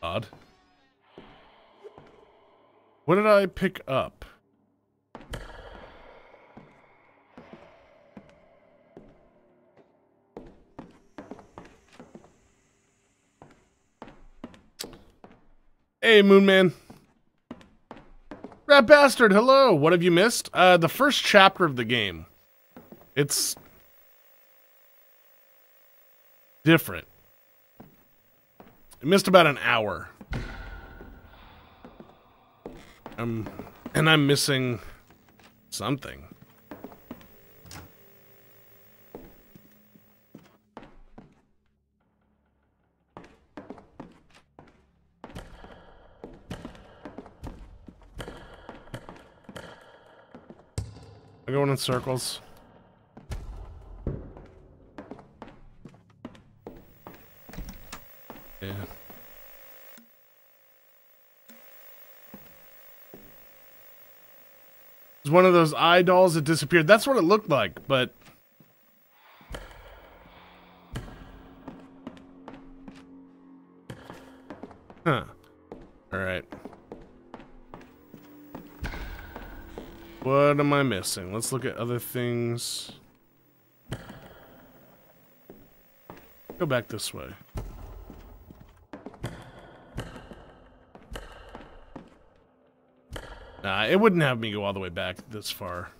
Odd. What did I pick up? Hey, Moonman. Rat Bastard, hello. What have you missed? Uh, the first chapter of the game. It's different. I missed about an hour. Um, and I'm missing something. In circles. Yeah. It's one of those eye dolls that disappeared. That's what it looked like, but Let's look at other things. Go back this way. Nah, it wouldn't have me go all the way back this far.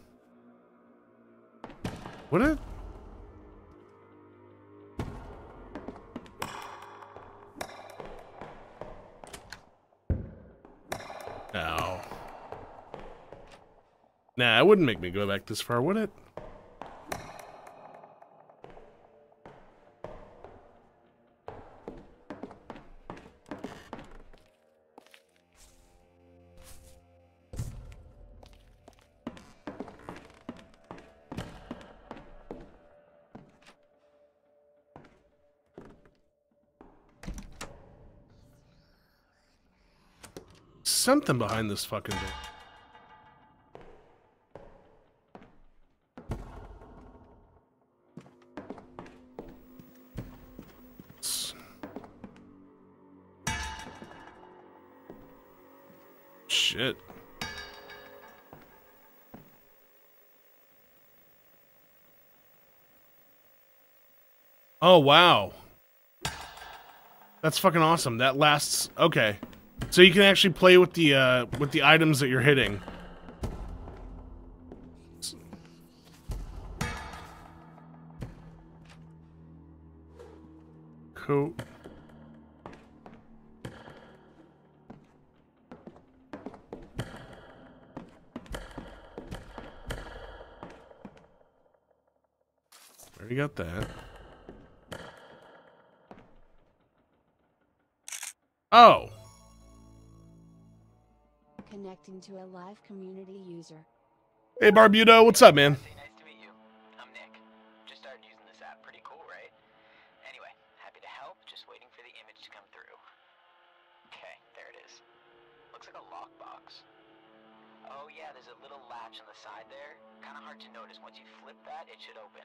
Would it? It wouldn't make me go back this far, would it? Something behind this fucking thing. Oh, wow. That's fucking awesome. That lasts... Okay. So you can actually play with the, uh, with the items that you're hitting. Cool. Already got that. Oh. Connecting to a live community user. Hey Barbudo, what's up, man? I'm Nick. Just started using this app. Pretty cool, right? Anyway, happy to help. Just waiting for the image to come through. Okay, there it is. Looks like a lockbox. Oh yeah, there's a little latch on the side there. Kind of hard to notice. Once you flip that, it should open.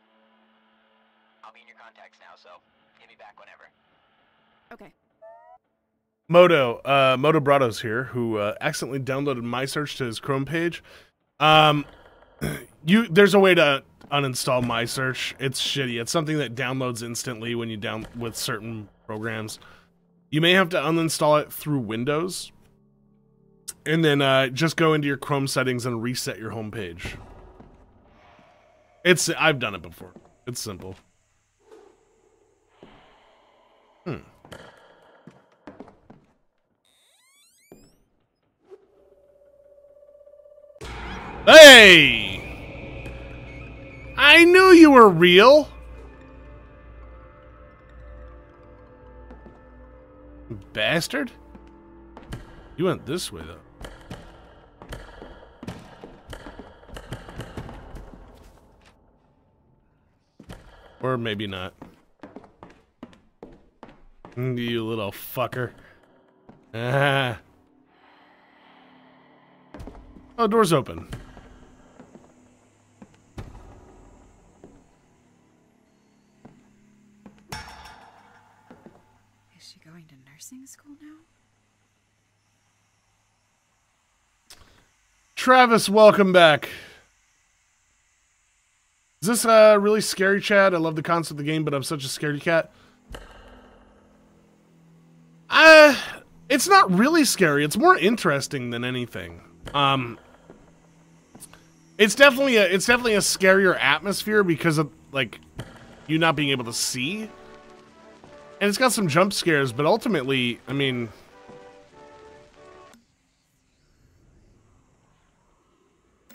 I'll be in your contacts now, so hit me back whenever. Okay. Moto, uh, Moto Brados here, who uh, accidentally downloaded my search to his Chrome page. Um, you there's a way to uninstall my search. It's shitty. It's something that downloads instantly when you down with certain programs. You may have to uninstall it through Windows, and then uh, just go into your Chrome settings and reset your home page. It's I've done it before. It's simple. Hey! I knew you were real. Bastard. You went this way, though. Or maybe not. You little fucker. <laughs> Ah. Oh, door's open. Is she going to nursing school now? Travis, welcome back. Is this uh, really scary, chat? I love the concept of the game, but I'm such a scaredy cat. Uh, it's not really scary. It's more interesting than anything. Um, it's definitely a it's definitely a scarier atmosphere because of like you not being able to see, and it's got some jump scares. But ultimately, I mean,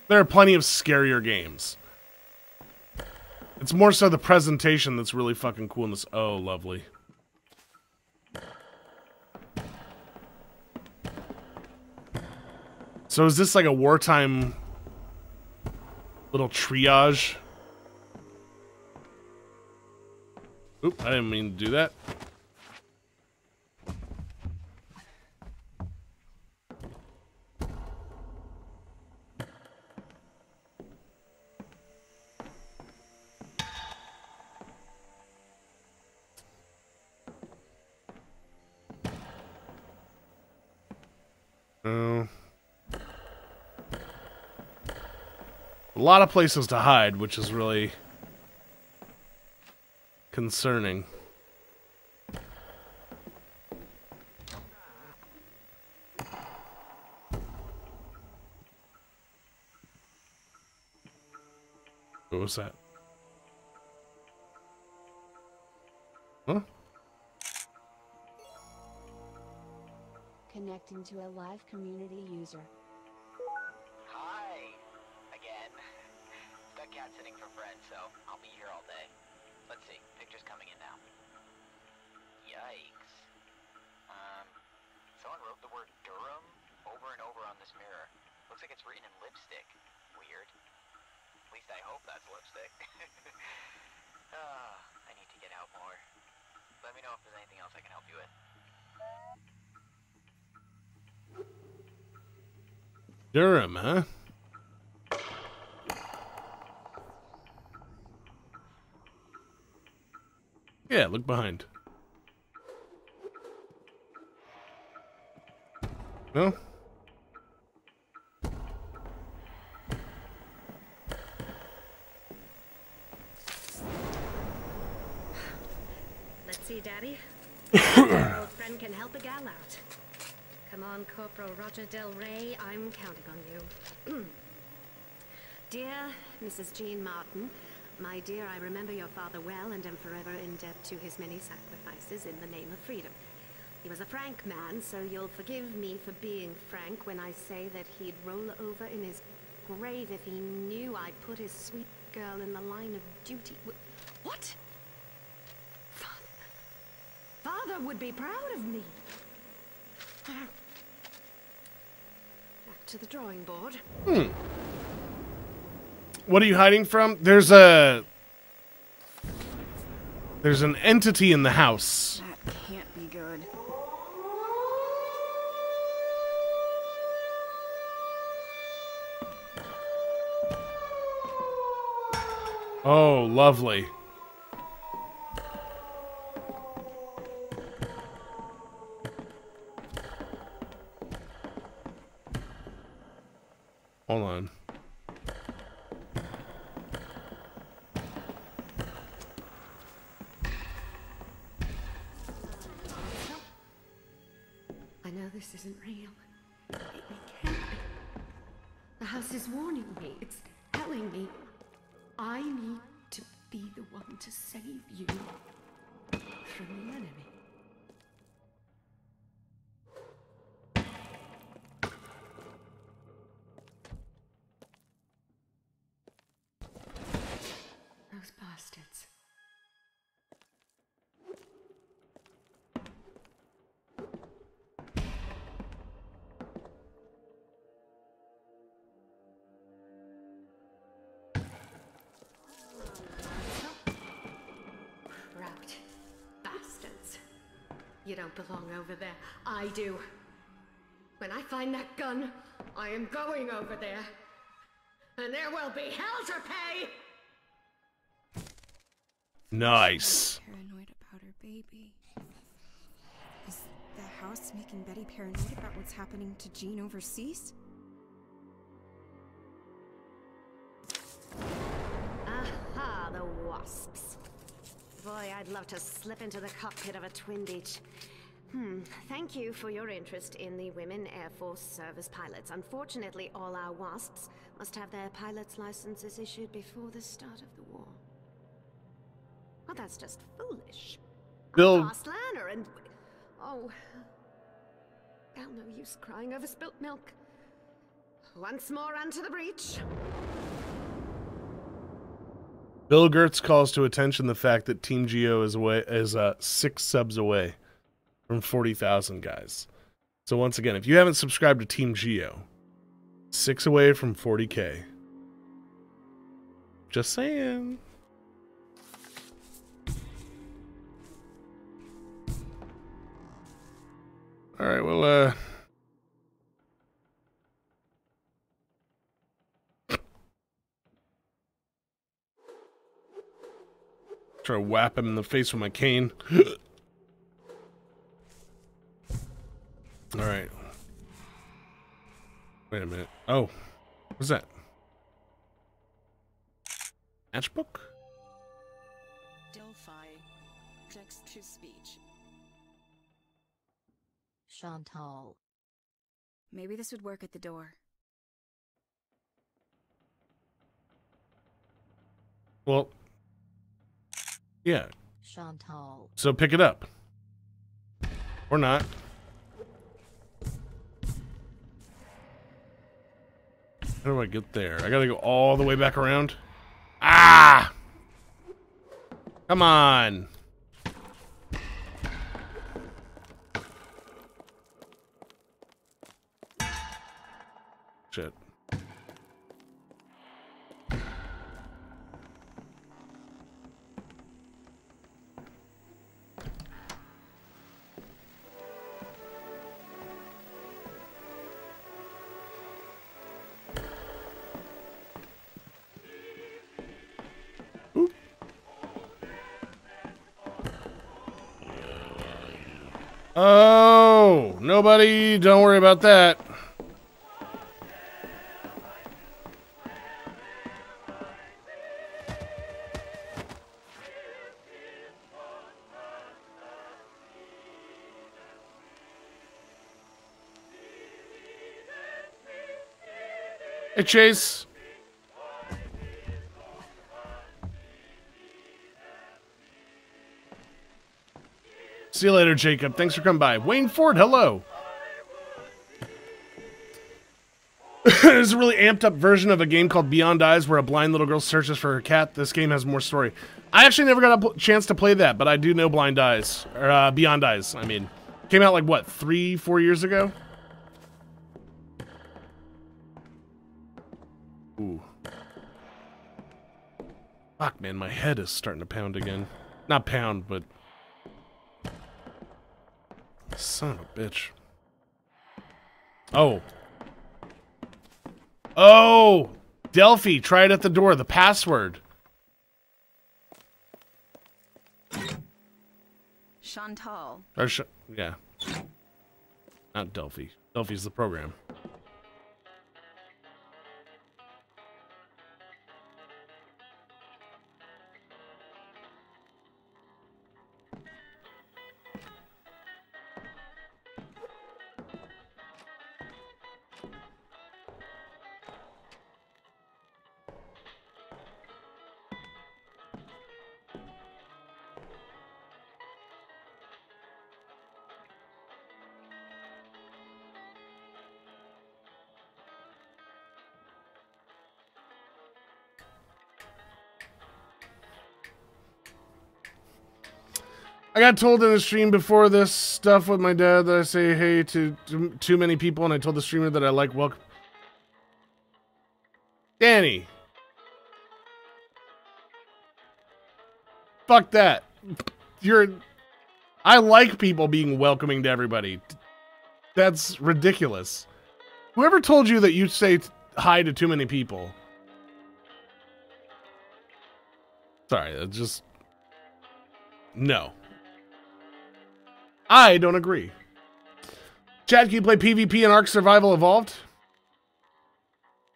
there are plenty of scarier games. It's more so the presentation that's really fucking cool in this. Oh, lovely. So is this like a wartime little triage? Oop, I didn't mean to do that. A lot of places to hide, which is really concerning. What was that? Huh? Connecting to a live community user. Written in lipstick. Weird. At least I hope that's lipstick. <laughs> Ah, I need to get out more. Let me know if there's anything else I can help you with. Durham, huh? Yeah, look behind. No? See, Daddy. <coughs> Old friend can help a gal out. Come on, Corporal Roger Del Rey, I'm counting on you. Mm. dear Mrs. Jean Martin, my dear, I remember your father well and am forever in debt to his many sacrifices in the name of freedom. He was a frank man, so you'll forgive me for being frank when I say that he'd roll over in his grave if he knew I'd put his sweet girl in the line of duty. What? father would be proud of me. Back to the drawing board. Hmm. What are you hiding from? There's a... There's an entity in the house. That can't be good. Oh, lovely. I do. When I find that gun, I am going over there. And there will be hell to pay! Nice. Paranoid about her baby. Is the house making Betty paranoid about what's happening to Jean overseas? Aha, the wasps. Boy, I'd love to slip into the cockpit of a Twin Beech. Hmm, thank you for your interest in the Women Air Force Service pilots. Unfortunately, all our wasps must have their pilot's licenses issued before the start of the war. Well, that's just foolish. Bill- Fast learner and... Oh... Well, no use crying over spilt milk. Once more onto the breach. Bill Gertz calls to attention the fact that Team Geo is away is uh, six subs away from forty thousand guys. So once again, if you haven't subscribed to Team Geo, six away from forty k. Just saying. All right, well, uh, try to whap him in the face with my cane. <laughs> All right. Wait a minute. Oh, what's that? Matchbook? Delphi. Text to speech. Chantal. Maybe this would work at the door. Well, yeah. Chantal. So pick it up. Or not. How do I get there? I gotta go all the way back around? Ah! Come on. Nobody. Don't worry about that. Hey, Chase. See you later, Jacob. Thanks for coming by. Wayne Ford, hello. <laughs> this is a really amped up version of a game called Beyond Eyes where a blind little girl searches for her cat. This game has more story. I actually never got a chance to play that, but I do know Blind Eyes. Or uh, Beyond Eyes, I mean. Came out like, what, three, four years ago? Ooh. Fuck, man, my head is starting to pound again. Not pound, but Son of a bitch. Oh. Oh! Delphi, try it at the door. The password. Chantal. Or sh yeah. Not Delphi. Delphi's the program. Got told in a stream before this stuff with my dad that I say hey to, to too many people, and I told the streamer that I like welcome. Danny. Fuck that. You're. I like people being welcoming to everybody. That's ridiculous. Whoever told you that you say hi to too many people? Sorry, just. No. I don't agree. Chad, can you play PvP in Ark Survival Evolved?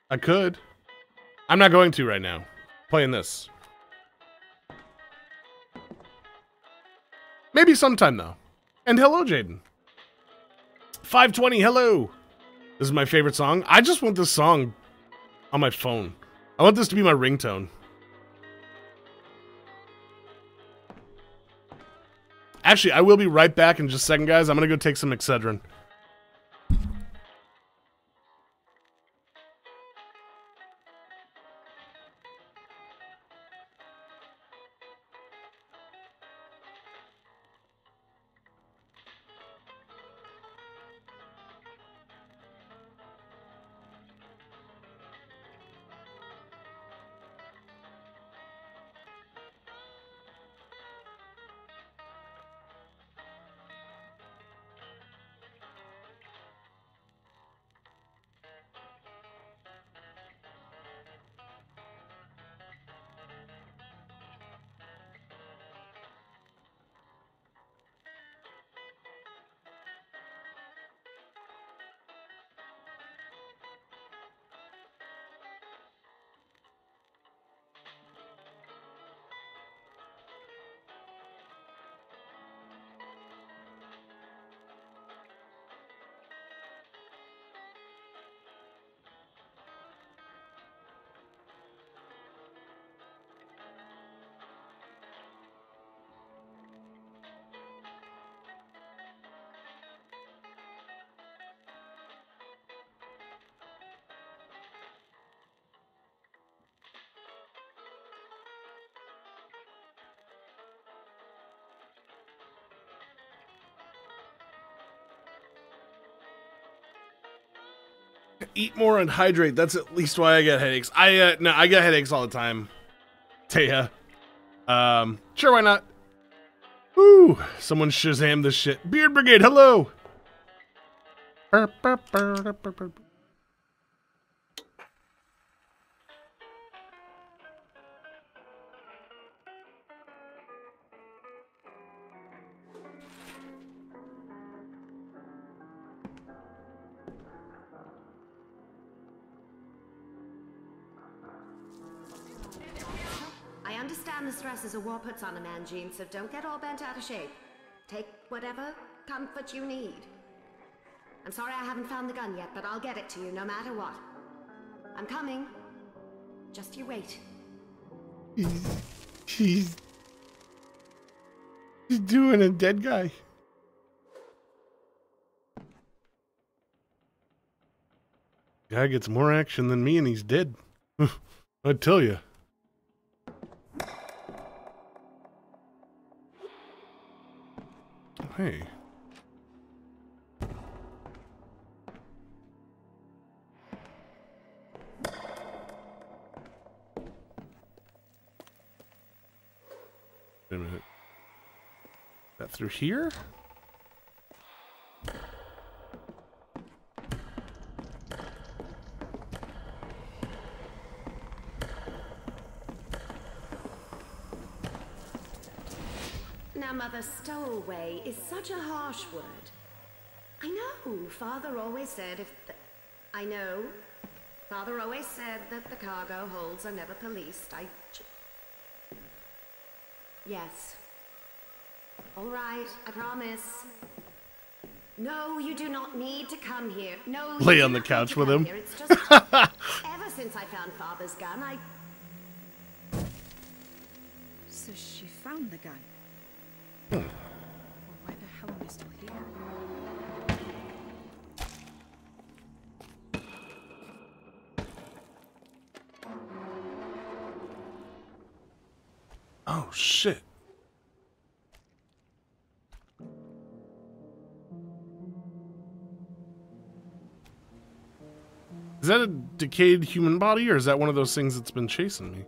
I could. I'm not going to right now. Playing this. Maybe sometime though. And hello, Jaden. 520, hello. This is my favorite song. I just want this song on my phone. I want this to be my ringtone. Actually, I will be right back in just a second, guys. I'm going to go take some Excedrin. Eat more and hydrate. That's at least why I get headaches. I uh, no, I get headaches all the time. Taya. Um, sure, why not? Ooh, someone Shazam this shit. Beard Brigade, hello. Burp, burp, burp, stresses a puts on a man, Jean, so don't get all bent out of shape. Take whatever comfort you need. I'm sorry I haven't found the gun yet, but I'll get it to you no matter what. I'm coming. Just you wait. He's, he's, he's doing a dead guy. Guy gets more action than me and he's dead. <laughs> I tell you. Hey. Wait a minute. That through here? Now, Mother, stowaway is such a harsh word. I know. Father always said if the... I know. Father always said that the cargo holds are never policed. I... j- Yes. All right, I promise. No, you do not need to come here. No, Lay on the couch with him. Here. It's just <laughs> ever since I found Father's gun, I So she found the gun. Hmm. Well, why the hell am I still here? Oh shit. Is that a decayed human body or is that one of those things that's been chasing me?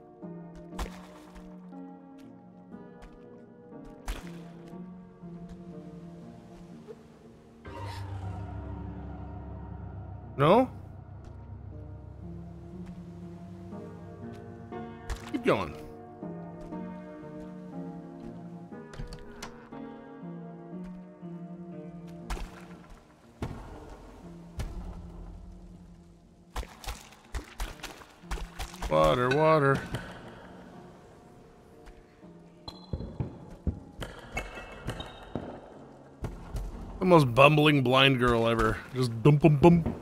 Most bumbling blind girl ever. Just dum bum bum.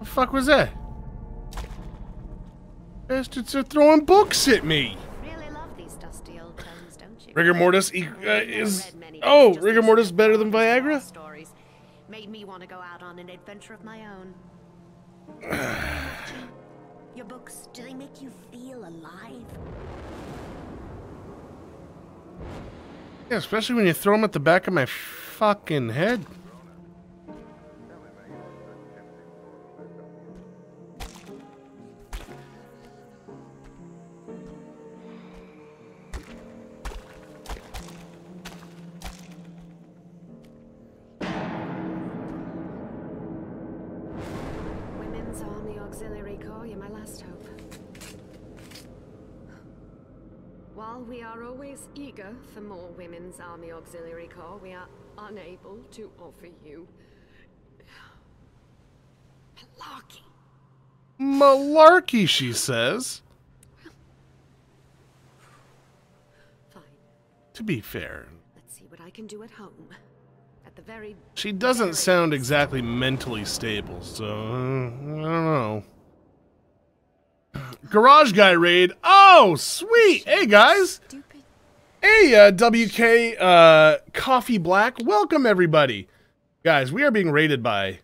The fuck was that? Bastards are throwing books at me. really love these dusty old tomes, don't you? Rigor mortis e- uh, is. Oh, rigor mortis better than Viagra? Stories made me want to go out on an adventure of my own. <sighs> Your books, do they make you feel alive? Yeah, especially when you throw them at the back of my fucking head. Eager for more Women's Army Auxiliary Corps, we are unable to offer you malarkey. Malarkey, she says. Fine. To be fair, Let's see what I can do at home. At the very she doesn't sound exactly mentally stable, so uh, I don't know. Garage Guy raid. Oh, sweet. Hey, guys. Hey, uh, WK uh, Coffee Black. Welcome, everybody. Guys, we are being raided by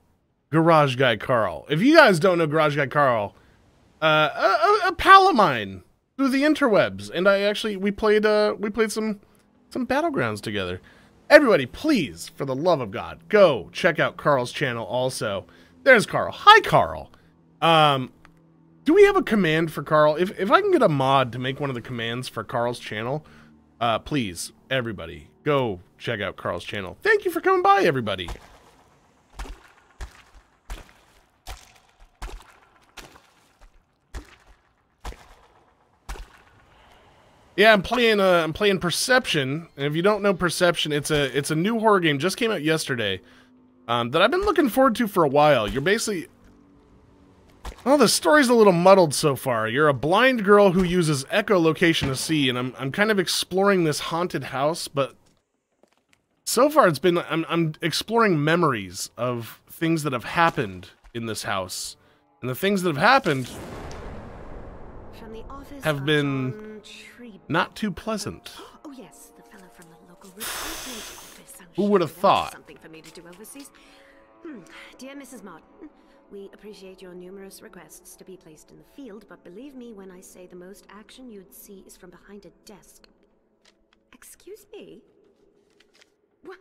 Garage Guy Carl. If you guys don't know Garage Guy Carl, uh, a, a, pal of mine through the interwebs, and I actually we played uh we played some some battlegrounds together. Everybody, please, for the love of God, go check out Carl's channel. Also, there's Carl. Hi, Carl. Um, do we have a command for Carl? If if I can get a mod to make one of the commands for Carl's channel, uh, please, everybody, go check out Carl's channel. Thank you for coming by, everybody. Yeah, I'm playing. Uh, I'm playing Perception. And if you don't know Perception, it's a it's a new horror game. Just came out yesterday. Um, that I've been looking forward to for a while. You're basically. Well, the story's a little muddled so far. You're a blind girl who uses echolocation to see, and I'm I'm kind of exploring this haunted house, but so far it's been I'm I'm exploring memories of things that have happened in this house, and the things that have happened From the office have been not too pleasant. Oh yes, the fellow from the local <sighs> recruitment office. I'm Who would have thought? Something for me to do overseas. Hmm. Dear Mrs. Martin, we appreciate your numerous requests to be placed in the field, but believe me when I say the most action you'd see is from behind a desk. Excuse me? What?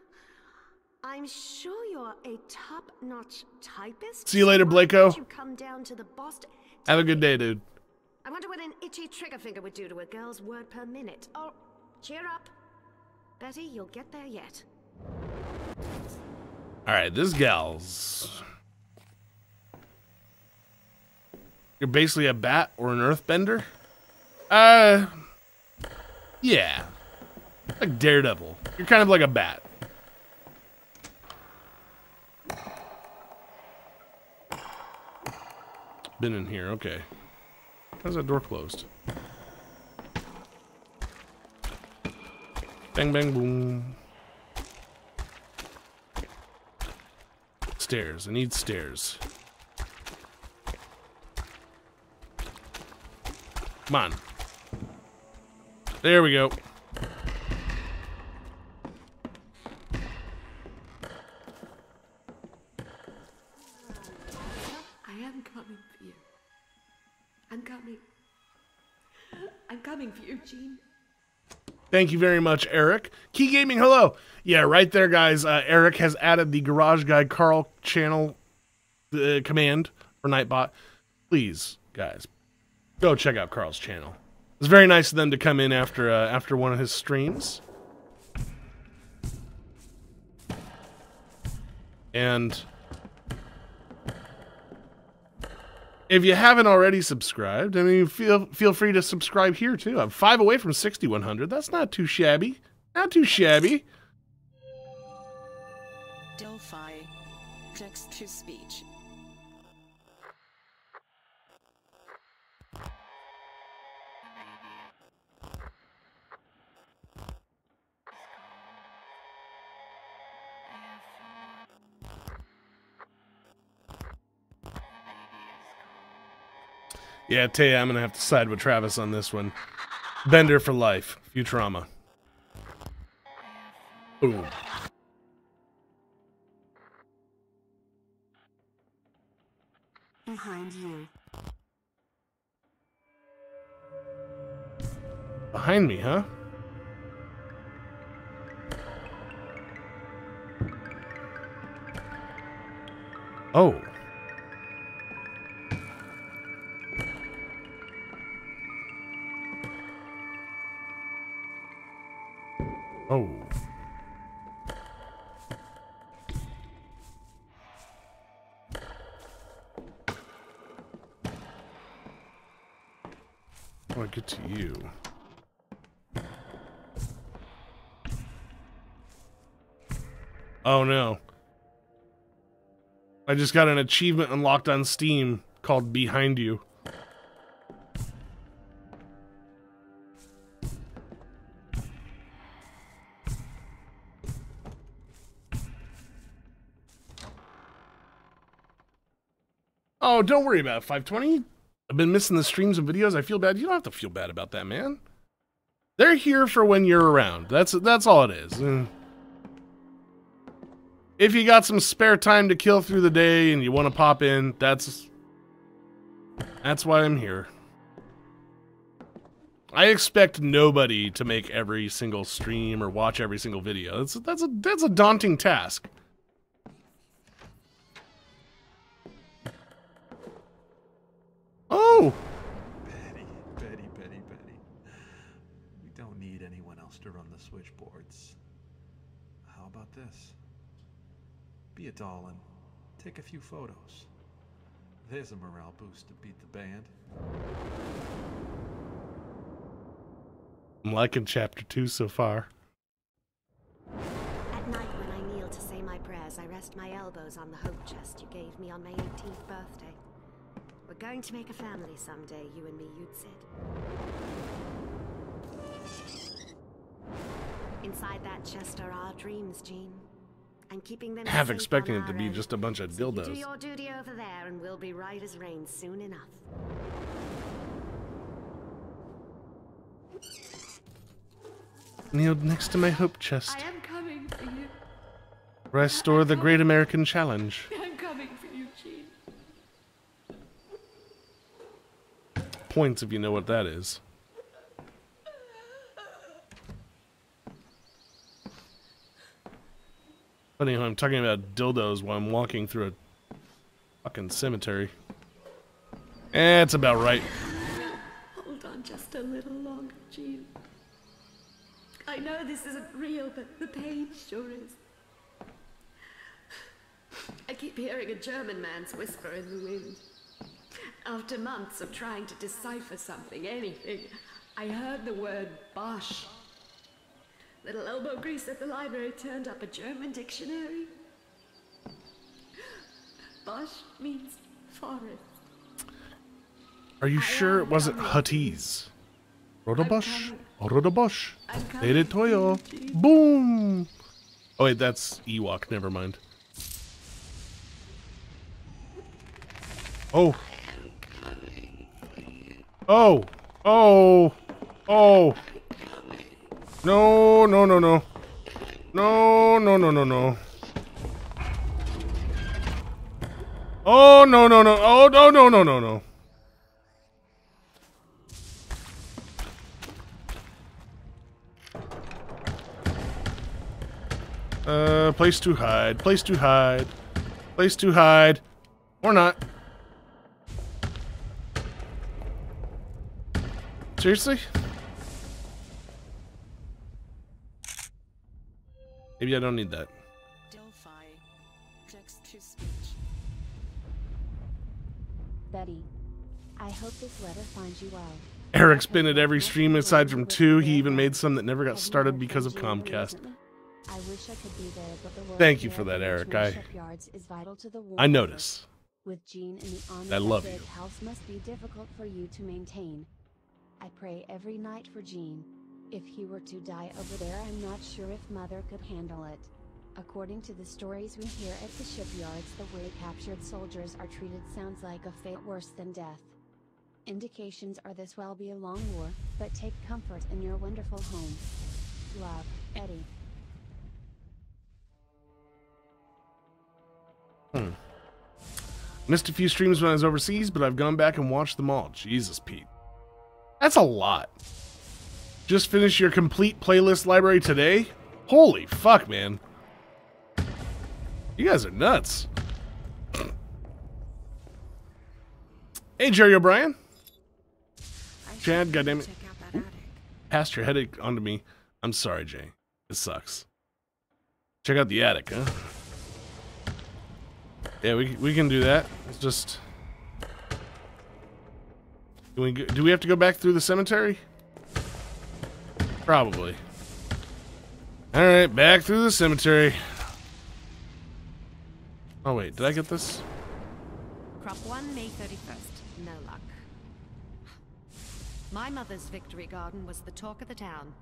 I'm sure you're a top-notch typist. See you later, Blako. You come down to the Boston. Have a good day, dude. I wonder what an itchy trigger finger would do to a girl's word per minute. Oh, cheer up. Betty, you'll get there yet. All right, this gal's. You're basically a bat or an earthbender? Uh, yeah. Like Daredevil. You're kind of like a bat. Been in here, okay. How's that door closed? Bang, bang, boom. Stairs. I need stairs. Come on. There we go. I am coming for you. I'm coming. I'm coming for you, Jean. Thank you very much, Eric. Key Gaming, hello. Yeah, right there, guys. Uh, Eric has added the Garage Guy Carl channel uh, command for Nightbot. Please, guys, go check out Carl's channel. It's very nice of them to come in after uh, after one of his streams. And if you haven't already subscribed, I mean, feel feel free to subscribe here too. I'm five away from 6100. That's not too shabby. Not too shabby. Delphi. Text to speech. Yeah, Taya, I'm gonna have to side with Travis on this one. Bender for life. Futurama. Boom. Behind you. Behind me, huh? Oh. Oh. Do I get to you? Oh no. I just got an achievement unlocked on Steam called Behind You. Don't worry about it, 520. I've been missing the streams and videos. I feel bad. You don't have to feel bad about that, man. They're here for when you're around. That's that's all it is. Uh, If you got some spare time to kill through the day and you want to pop in, that's that's why I'm here. I expect nobody to make every single stream or watch every single video. That's that's a that's a daunting task. Betty, Betty, Betty, Betty. We don't need anyone else to run the switchboards. How about this? Be a doll and take a few photos. There's a morale boost to beat the band. I'm liking chapter two so far. At night when I kneel to say my prayers, I rest my elbows on the hope chest you gave me on my 18th birthday. We're going to make a family someday, you and me, you'd said. Inside that chest are our dreams, Jean. And keeping them <laughs> Half expecting it to be end. just a bunch of So you do your duty over there, and we'll be right as rain soon enough. Kneeled next to my hope chest, I am coming for you. where I store the Great American Challenge. <laughs> I'm coming for you, Jean. Points if you know what that is. Funny how I'm talking about dildos while I'm walking through a fucking cemetery. Eh, it's about right. Hold on just a little longer, Jean. I know this isn't real, but the pain sure is. I keep hearing a German man's whisper in the wind. After months of trying to decipher something, anything, I heard the word Bosch. Little elbow grease at the library turned up a German dictionary. Bosch means forest. Are you sure it wasn't Huttese? Rotobush? Rotobush. Lady Toyo. Boom! Oh wait, that's Ewok, never mind. Oh. Oh. Oh. Oh. No, no, no, no. No, no, no, no, no. Oh, no, no, no. Oh, no, no, no, no, no. Uh, place to hide. Place to hide. Place to hide. Or not. Seriously? Maybe I don't need that. Delphi. Text to speech. Betty. I hope this letter finds you well. Eric's been at every stream aside from two. He even made some that never got started because of Comcast. I wish I could be there, but the Thank you for that, Eric. I is vital to the I notice. With Jean in the army, I love that you. house must be difficult for you to maintain. I pray every night for Jean. If he were to die over there, I'm not sure if Mother could handle it. According to the stories we hear at the shipyards, the way captured soldiers are treated sounds like a fate worse than death. Indications are this will be a long war, but take comfort in your wonderful home. Love, Eddie. Hmm. Missed a few streams when I was overseas, but I've gone back and watched them all. Jesus, Pete. That's a lot. Just finished your complete playlist library today? Holy fuck, man. You guys are nuts. Hey, Jerry O'Brien. Chad, goddammit. Passed your headache onto me. I'm sorry, Jay. It sucks. Check out the attic, huh? Yeah, we we can do that. It's just. Do we do we have to go back through the cemetery? Probably. All right, back through the cemetery. Oh wait, did I get this? Crop 1, May 31st. No luck. My mother's victory garden was the talk of the town.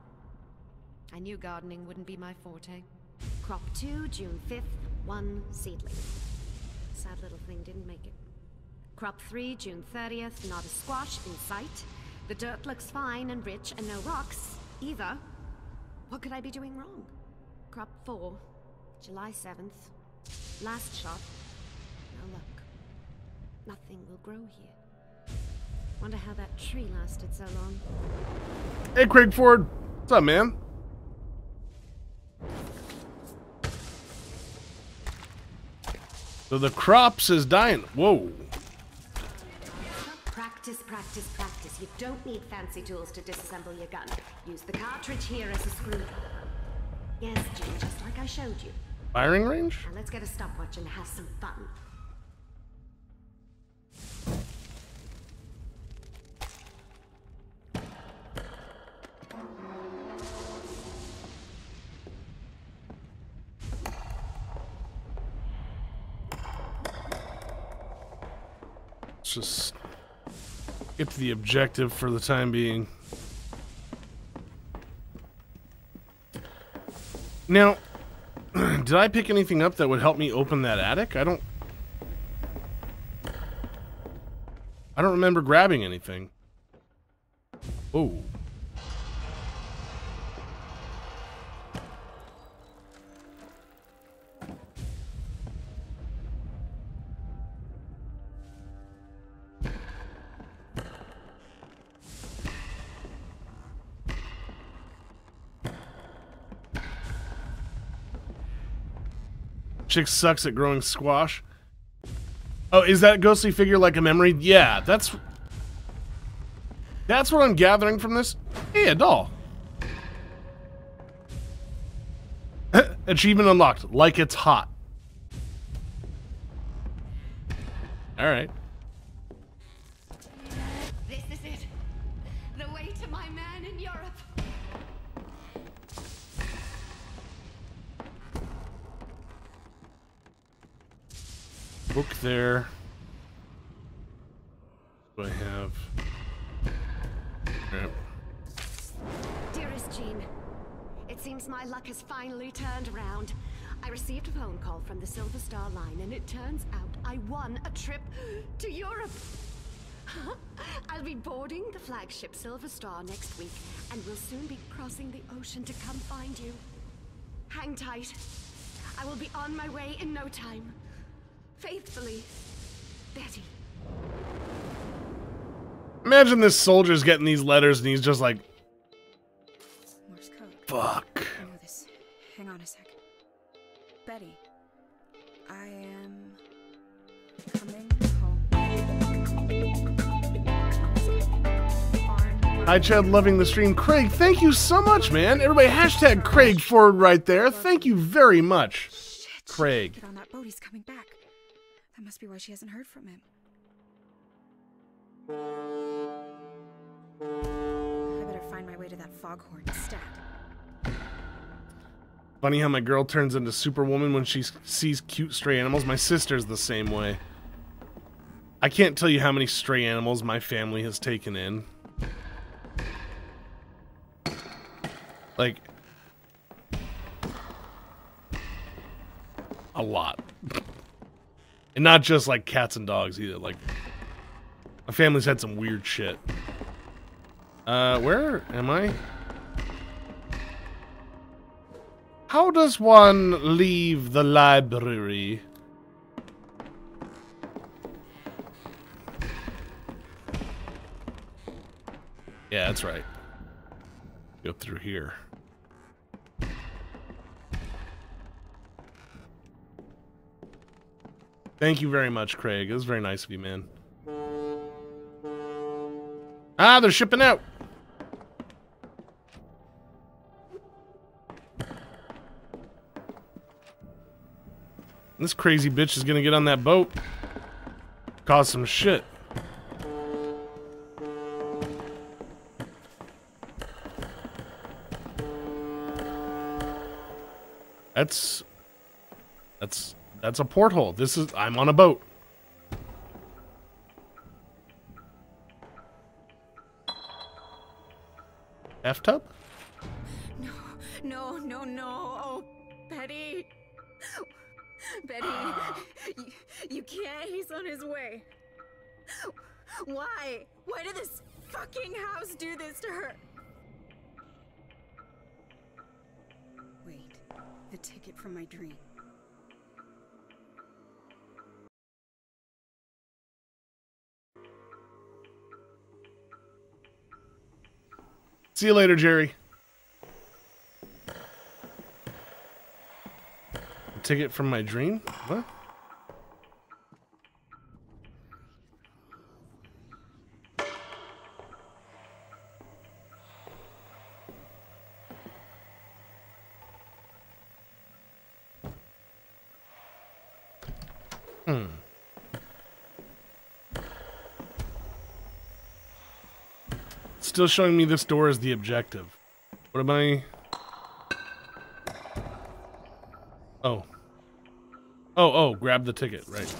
I knew gardening wouldn't be my forte. Crop 2, June 5th. One seedling. Sad little thing didn't make it. Crop 3, June 30th. Not a squash in sight. The dirt looks fine and rich, and no rocks either. What could I be doing wrong? Crop 4, July 7th. Last shot. No luck. Nothing will grow here. Wonder how that tree lasted so long. Hey, Craig Ford. What's up, man? So the crops is dying. Whoa. Practice, practice, practice. You don't need fancy tools to disassemble your gun. Use the cartridge here as a screw. Yes, Jim, just like I showed you. Firing range? Now let's get a stopwatch and have some fun. Just get to the objective for the time being. Now, <clears throat> did I pick anything up that would help me open that attic? I don't. I don't remember grabbing anything. Oh. Chick sucks at growing squash. Oh, is that ghostly figure like a memory? Yeah, that's that's what I'm gathering from this. Hey, a doll. <laughs> Achievement unlocked. Like it's hot. All Book there. Do I have? Yep. Dearest Jean, it seems my luck has finally turned around. I received a phone call from the Silver Star Line, and it turns out I won a trip to Europe. I'll be boarding the flagship Silver Star next week, and we'll soon be crossing the ocean to come find you. Hang tight. I will be on my way in no time. Faithfully, Betty. Imagine this soldier's getting these letters and he's just like, Morse code. fuck. I know this. Hang on a sec. Betty, I am coming home. Hi, Chad, loving the stream. Craig, thank you so much, man. Everybody, hashtag Craig Ford right there. Thank you very much, Craig. Get on that boat. He's coming back. That must be why she hasn't heard from him. I better find my way to that foghorn stat. Funny how my girl turns into Superwoman when she sees cute stray animals. My sister's the same way. I can't tell you how many stray animals my family has taken in. Like, a lot. <laughs> And not just like cats and dogs either. Like, my family's had some weird shit. Uh, where am I? How does one leave the library? Yeah, that's right. Go through here. Thank you very much, Craig. It was very nice of you, man. Ah, they're shipping out. This crazy bitch is gonna get on that boat. Cause some shit. That's that's that's a porthole. This is I'm on a boat. F tub? No, no, no, no. Oh, Betty. Betty, you, <gasps> you can't. He's on his way. Why? Why did this fucking house do this to her? Wait, the ticket from my dream. See you later, Jerry. A ticket from my dream? What? Still showing me this door as the objective. What am I? Oh. Oh, oh, grab the ticket, right.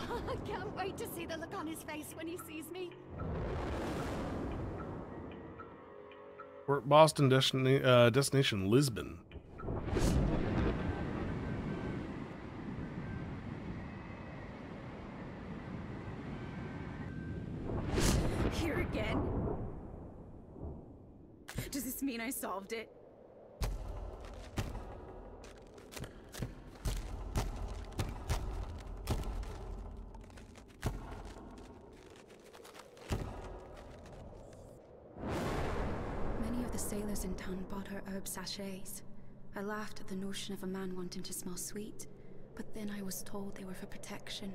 <laughs> I can't wait to see the look on his face when he sees me. Port Boston destina- uh, destination Lisbon. Here again? Does this mean I it? Many of the sailors in town bought her herb sachets. I laughed at the notion of a man wanting to smell sweet, but then I was told they were for protection.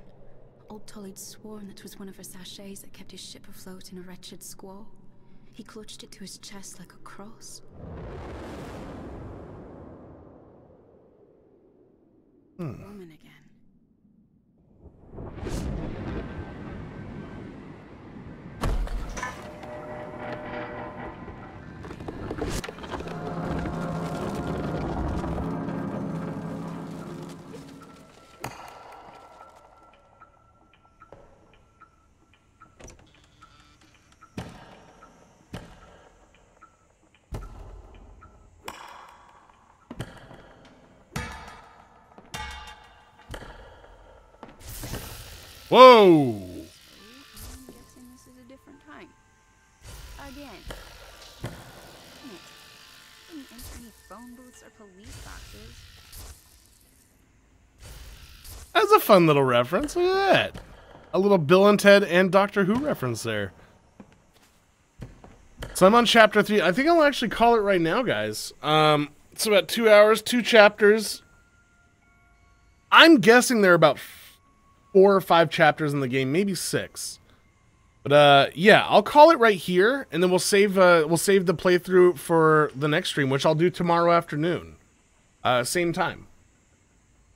Old Tully'd sworn it was one of her sachets that kept his ship afloat in a wretched squall. He clutched it to his chest like a cross. Hmm. Woman again. Whoa! Again. That's a fun little reference. Look at that. A little Bill and Ted and Doctor Who reference there. So I'm on chapter three. I think I'll actually call it right now, guys. Um, it's about two hours, two chapters. I'm guessing they're about four or five chapters in the game, maybe six. But uh, yeah, I'll call it right here, and then we'll save uh, we'll save the playthrough for the next stream, which I'll do tomorrow afternoon, uh, same time.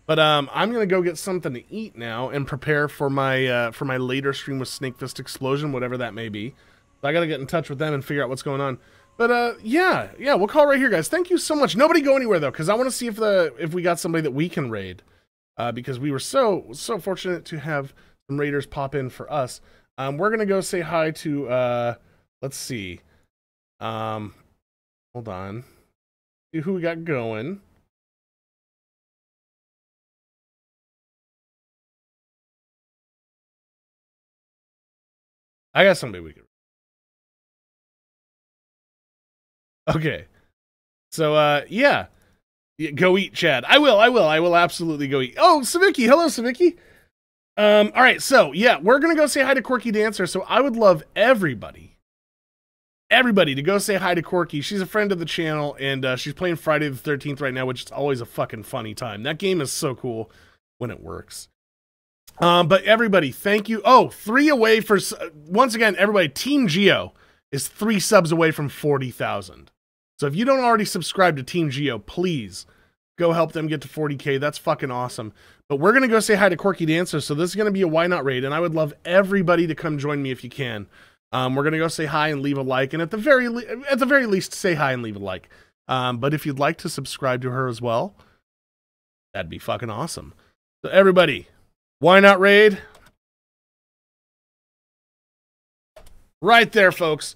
But um, I'm gonna go get something to eat now and prepare for my uh, for my later stream with Snake Fist Explosion, whatever that may be. I gotta get in touch with them and figure out what's going on. But uh, yeah, yeah, we'll call right here, guys. Thank you so much. Nobody go anywhere though, because I want to see if the if we got somebody that we can raid, uh, because we were so so fortunate to have some raiders pop in for us. Um, we're gonna go say hi to uh, let's see, um, hold on, see who we got going. I got somebody we could. <laughs> Okay. So uh yeah. Yeah, Go eat, Chad. I will, I will, I will absolutely go eat. Oh, Saviki. Hello, Saviki. Um, all right, so yeah, we're gonna go say hi to Quirky Dancer. So I would love everybody, everybody to go say hi to Quirky. She's a friend of the channel, and uh, she's playing Friday the Thirteenth right now, which is always a fucking funny time. That game is so cool when it works. Um, but everybody, thank you. Oh, three away for once again, everybody. Team Geo is three subs away from forty thousand. So if you don't already subscribe to Team Geo, please go help them get to 40k. That's fucking awesome. But we're gonna go say hi to Quirky Dancer. So this is gonna be a why not raid, and I would love everybody to come join me if you can. Um, we're gonna go say hi and leave a like, and at the very at the very least, say hi and leave a like. Um, but if you'd like to subscribe to her as well, that'd be fucking awesome. So everybody, why not raid? Right there, folks.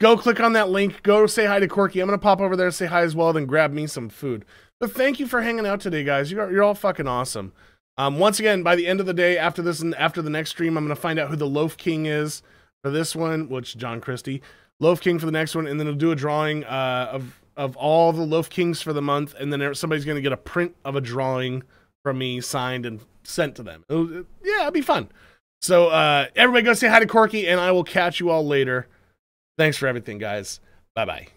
Go click on that link. Go say hi to Corky. I'm gonna pop over there and say hi as well. Then grab me some food. But thank you for hanging out today, guys. You're you're all fucking awesome. Um, once again, by the end of the day, after this and after the next stream, I'm gonna find out who the Loaf King is for this one, which John Christie, Loaf King for the next one, and then I'll do a drawing uh, of of all the Loaf Kings for the month, and then somebody's gonna get a print of a drawing from me signed and sent to them. It'll- yeah, it'll be fun. So uh, everybody go say hi to Corky, and I will catch you all later. Thanks for everything, guys. Bye bye.